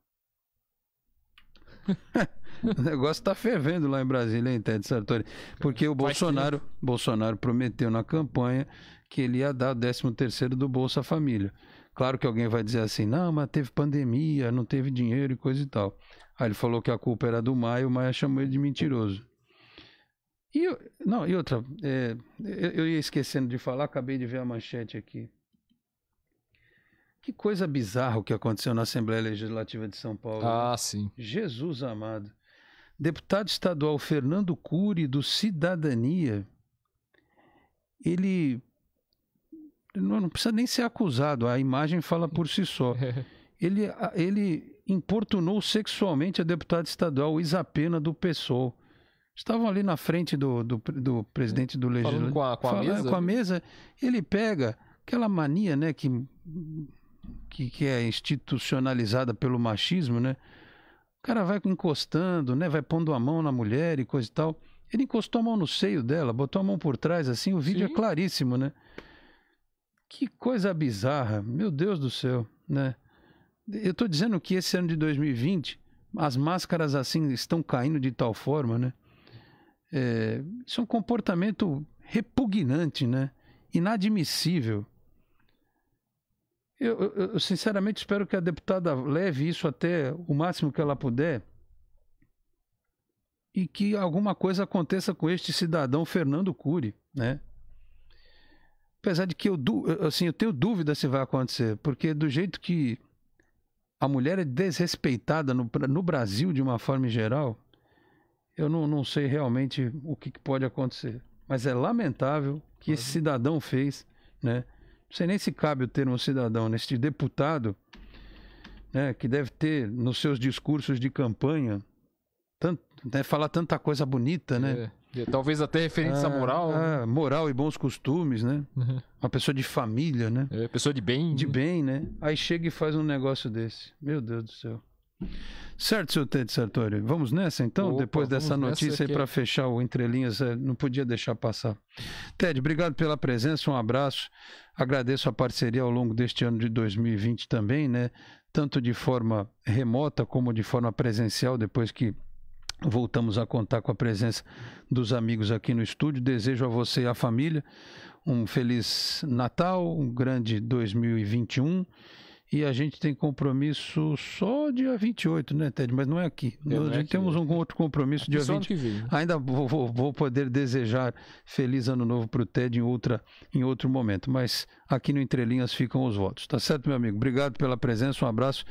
o negócio está fervendo lá em Brasília, hein, Ted Sartori? Porque o Bolsonaro, Bolsonaro prometeu na campanha que ele ia dar o 13 terceiro do Bolsa Família. Claro que alguém vai dizer assim, não, mas teve pandemia, não teve dinheiro e coisa e tal. Aí ele falou que a culpa era do Maia, o Maia chamou ele de mentiroso. E, não, e outra, é, eu, eu ia esquecendo de falar, acabei de ver a manchete aqui. Que coisa bizarra o que aconteceu na Assembleia Legislativa de São Paulo. Ah, né? sim. Jesus amado. Deputado estadual Fernando Cury, do Cidadania, ele não, precisa nem ser acusado, a imagem fala por si só. ele, ele importunou sexualmente a deputada estadual Isapena do PSOL. Estavam ali na frente do, do, do presidente do legislativo. Com a, com a mesa? Com a mesa, ele pega aquela mania, né, que que, que é institucionalizada pelo machismo, né? O cara vai encostando, né? Vai pondo a mão na mulher e coisa e tal. Ele encostou a mão no seio dela, botou a mão por trás, assim, o vídeo é Sim. é claríssimo, né? Que coisa bizarra, meu Deus do céu, né? Eu estou dizendo que esse ano de 2020, as máscaras assim estão caindo de tal forma, né? É, isso é um comportamento repugnante, né? Inadmissível. Eu, eu, sinceramente espero que a deputada leve isso até o máximo que ela puder e que alguma coisa aconteça com este cidadão Fernando Cury, né? Apesar de que eu, assim, eu tenho dúvida se vai acontecer, porque do jeito que a mulher é desrespeitada no, no Brasil de uma forma geral, eu não, não sei realmente o que, que pode acontecer. Mas é lamentável que esse cidadão fez, né? Não sei nem se cabe o termo cidadão, neste deputado, né, que deve ter nos seus discursos de campanha tanto, né, falar tanta coisa bonita, né? É. Talvez até referentes à moral. Ah, moral e bons costumes, né? Uhum. Uma pessoa de família, né? É, pessoa de bem. De né? bem, né? Aí chega e faz um negócio desse. Meu Deus do céu. Certo, seu Ted Sartori. Vamos nessa então? Opa, Depois dessa notícia aí para fechar o Entrelinhas, é, não podia deixar passar. Ted, obrigado pela presença, um abraço. Agradeço a parceria ao longo deste ano de 2020 também, né? Tanto de forma remota como de forma presencial, depois que voltamos a contar com a presença dos amigos aqui no estúdio. Desejo a você e à família um feliz Natal, um grande 2021 e a gente tem compromisso só dia 28, né, Ted? Mas não é aqui. É, Nós é temos um outro compromisso aqui dia 20. Que vem, né? Ainda vou, vou, vou, poder desejar feliz ano novo para o Ted em, outra, em outro momento. Mas aqui no Entrelinhas ficam os votos. Tá certo, meu amigo? Obrigado pela presença, um abraço.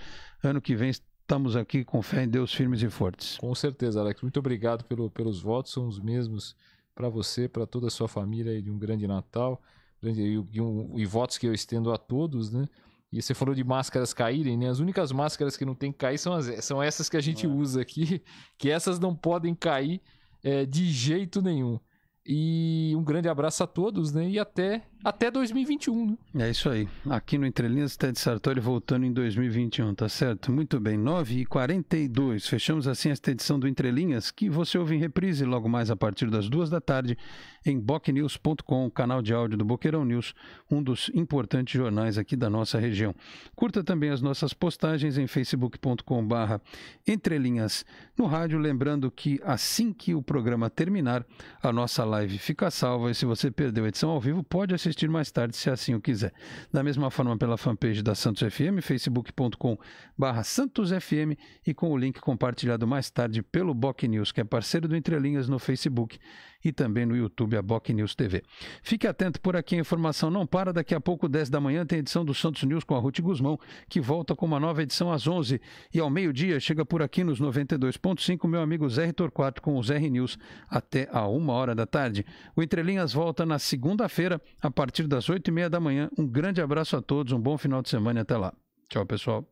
Ano que vem estamos aqui com fé em Deus firmes e fortes. Com certeza, Alex. Muito obrigado pelo, pelos votos, são os mesmos para você, para toda a sua família e de um grande Natal. E, um, e votos que eu estendo a todos, né? E você falou de máscaras caírem, né? As únicas máscaras que não tem que cair são, as, são essas que a gente é. usa aqui, que essas não podem cair é, de jeito nenhum. E um grande abraço a todos, né? E até, até 2021, né? É isso aí. Aqui no Entrelinhas, Ted Sartori voltando em 2021, tá certo? Muito bem, 9h42. Fechamos assim esta edição do Entrelinhas, que você ouve em reprise logo mais a partir das duas da tarde em bocnews.com, canal de áudio do Boqueirão News, um dos importantes jornais aqui da nossa região. Curta também as nossas postagens em facebook.com barra entrelinhas no rádio, lembrando que assim que o programa terminar, a nossa live fica salva e se você perdeu a edição ao vivo, pode assistir mais tarde, se assim o quiser. Da mesma forma pela fanpage da Santos FM, facebook.com barra Santos FM e com o link compartilhado mais tarde pelo Boc News, que é parceiro do Entrelinhas no Facebook e também no YouTube, a Boc News TV. Fique atento por aqui, a informação não para. Daqui a pouco, 10 da manhã, tem edição do Santos News com a Ruth Guzmão, que volta com uma nova edição às 11 e ao meio-dia chega por aqui nos 92.5 meu amigo Zé Torquato com o Zé News até a uma hora da tarde. O Entrelinhas volta na segunda-feira a partir das 8 e meia da manhã. Um grande abraço a todos, um bom final de semana e até lá. Tchau, pessoal.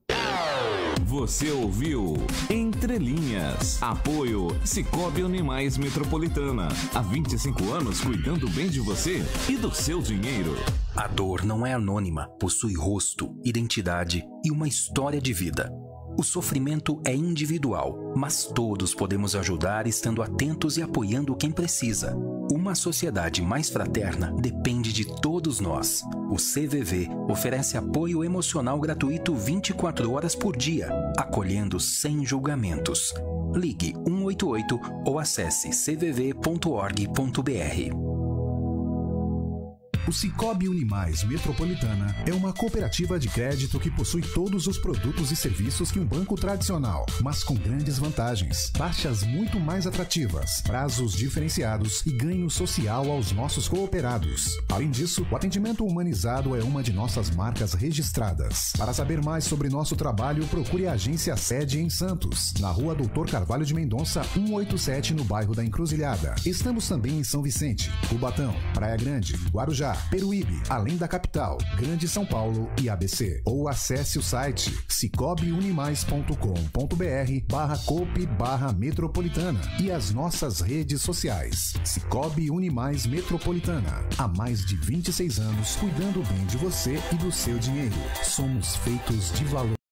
Você ouviu? Entre Entre Linhas. Apoio Cicobi Animais Metropolitana. Há 25 anos cuidando bem de você e do seu dinheiro. A dor não é anônima, possui rosto, identidade e uma história de vida. O sofrimento é individual, mas todos podemos ajudar estando atentos e apoiando quem precisa. Uma sociedade mais fraterna depende de todos nós. O CVV oferece apoio emocional gratuito 24 horas por dia, acolhendo sem julgamentos. Ligue 188 ou acesse cvv.org.br. O Cicobi Unimais Metropolitana é uma cooperativa de crédito que possui todos os produtos e serviços que um banco tradicional, mas com grandes vantagens, taxas muito mais atrativas, prazos diferenciados e ganho social aos nossos cooperados. Além disso, o atendimento humanizado é uma de nossas marcas registradas. Para saber mais sobre nosso trabalho, procure a agência sede em Santos, na rua Doutor Carvalho de Mendonça, 187, no bairro da Encruzilhada. Estamos também em São Vicente, Cubatão, Praia Grande, Guarujá, Peruíbe, além da capital, Grande São Paulo e ABC. Ou acesse o site cicobiunimais.com.br barra coop barra metropolitana e as nossas redes sociais. Cicobi Unimais Metropolitana. Há mais de 26 anos cuidando bem de você e do seu dinheiro. Somos feitos de valor.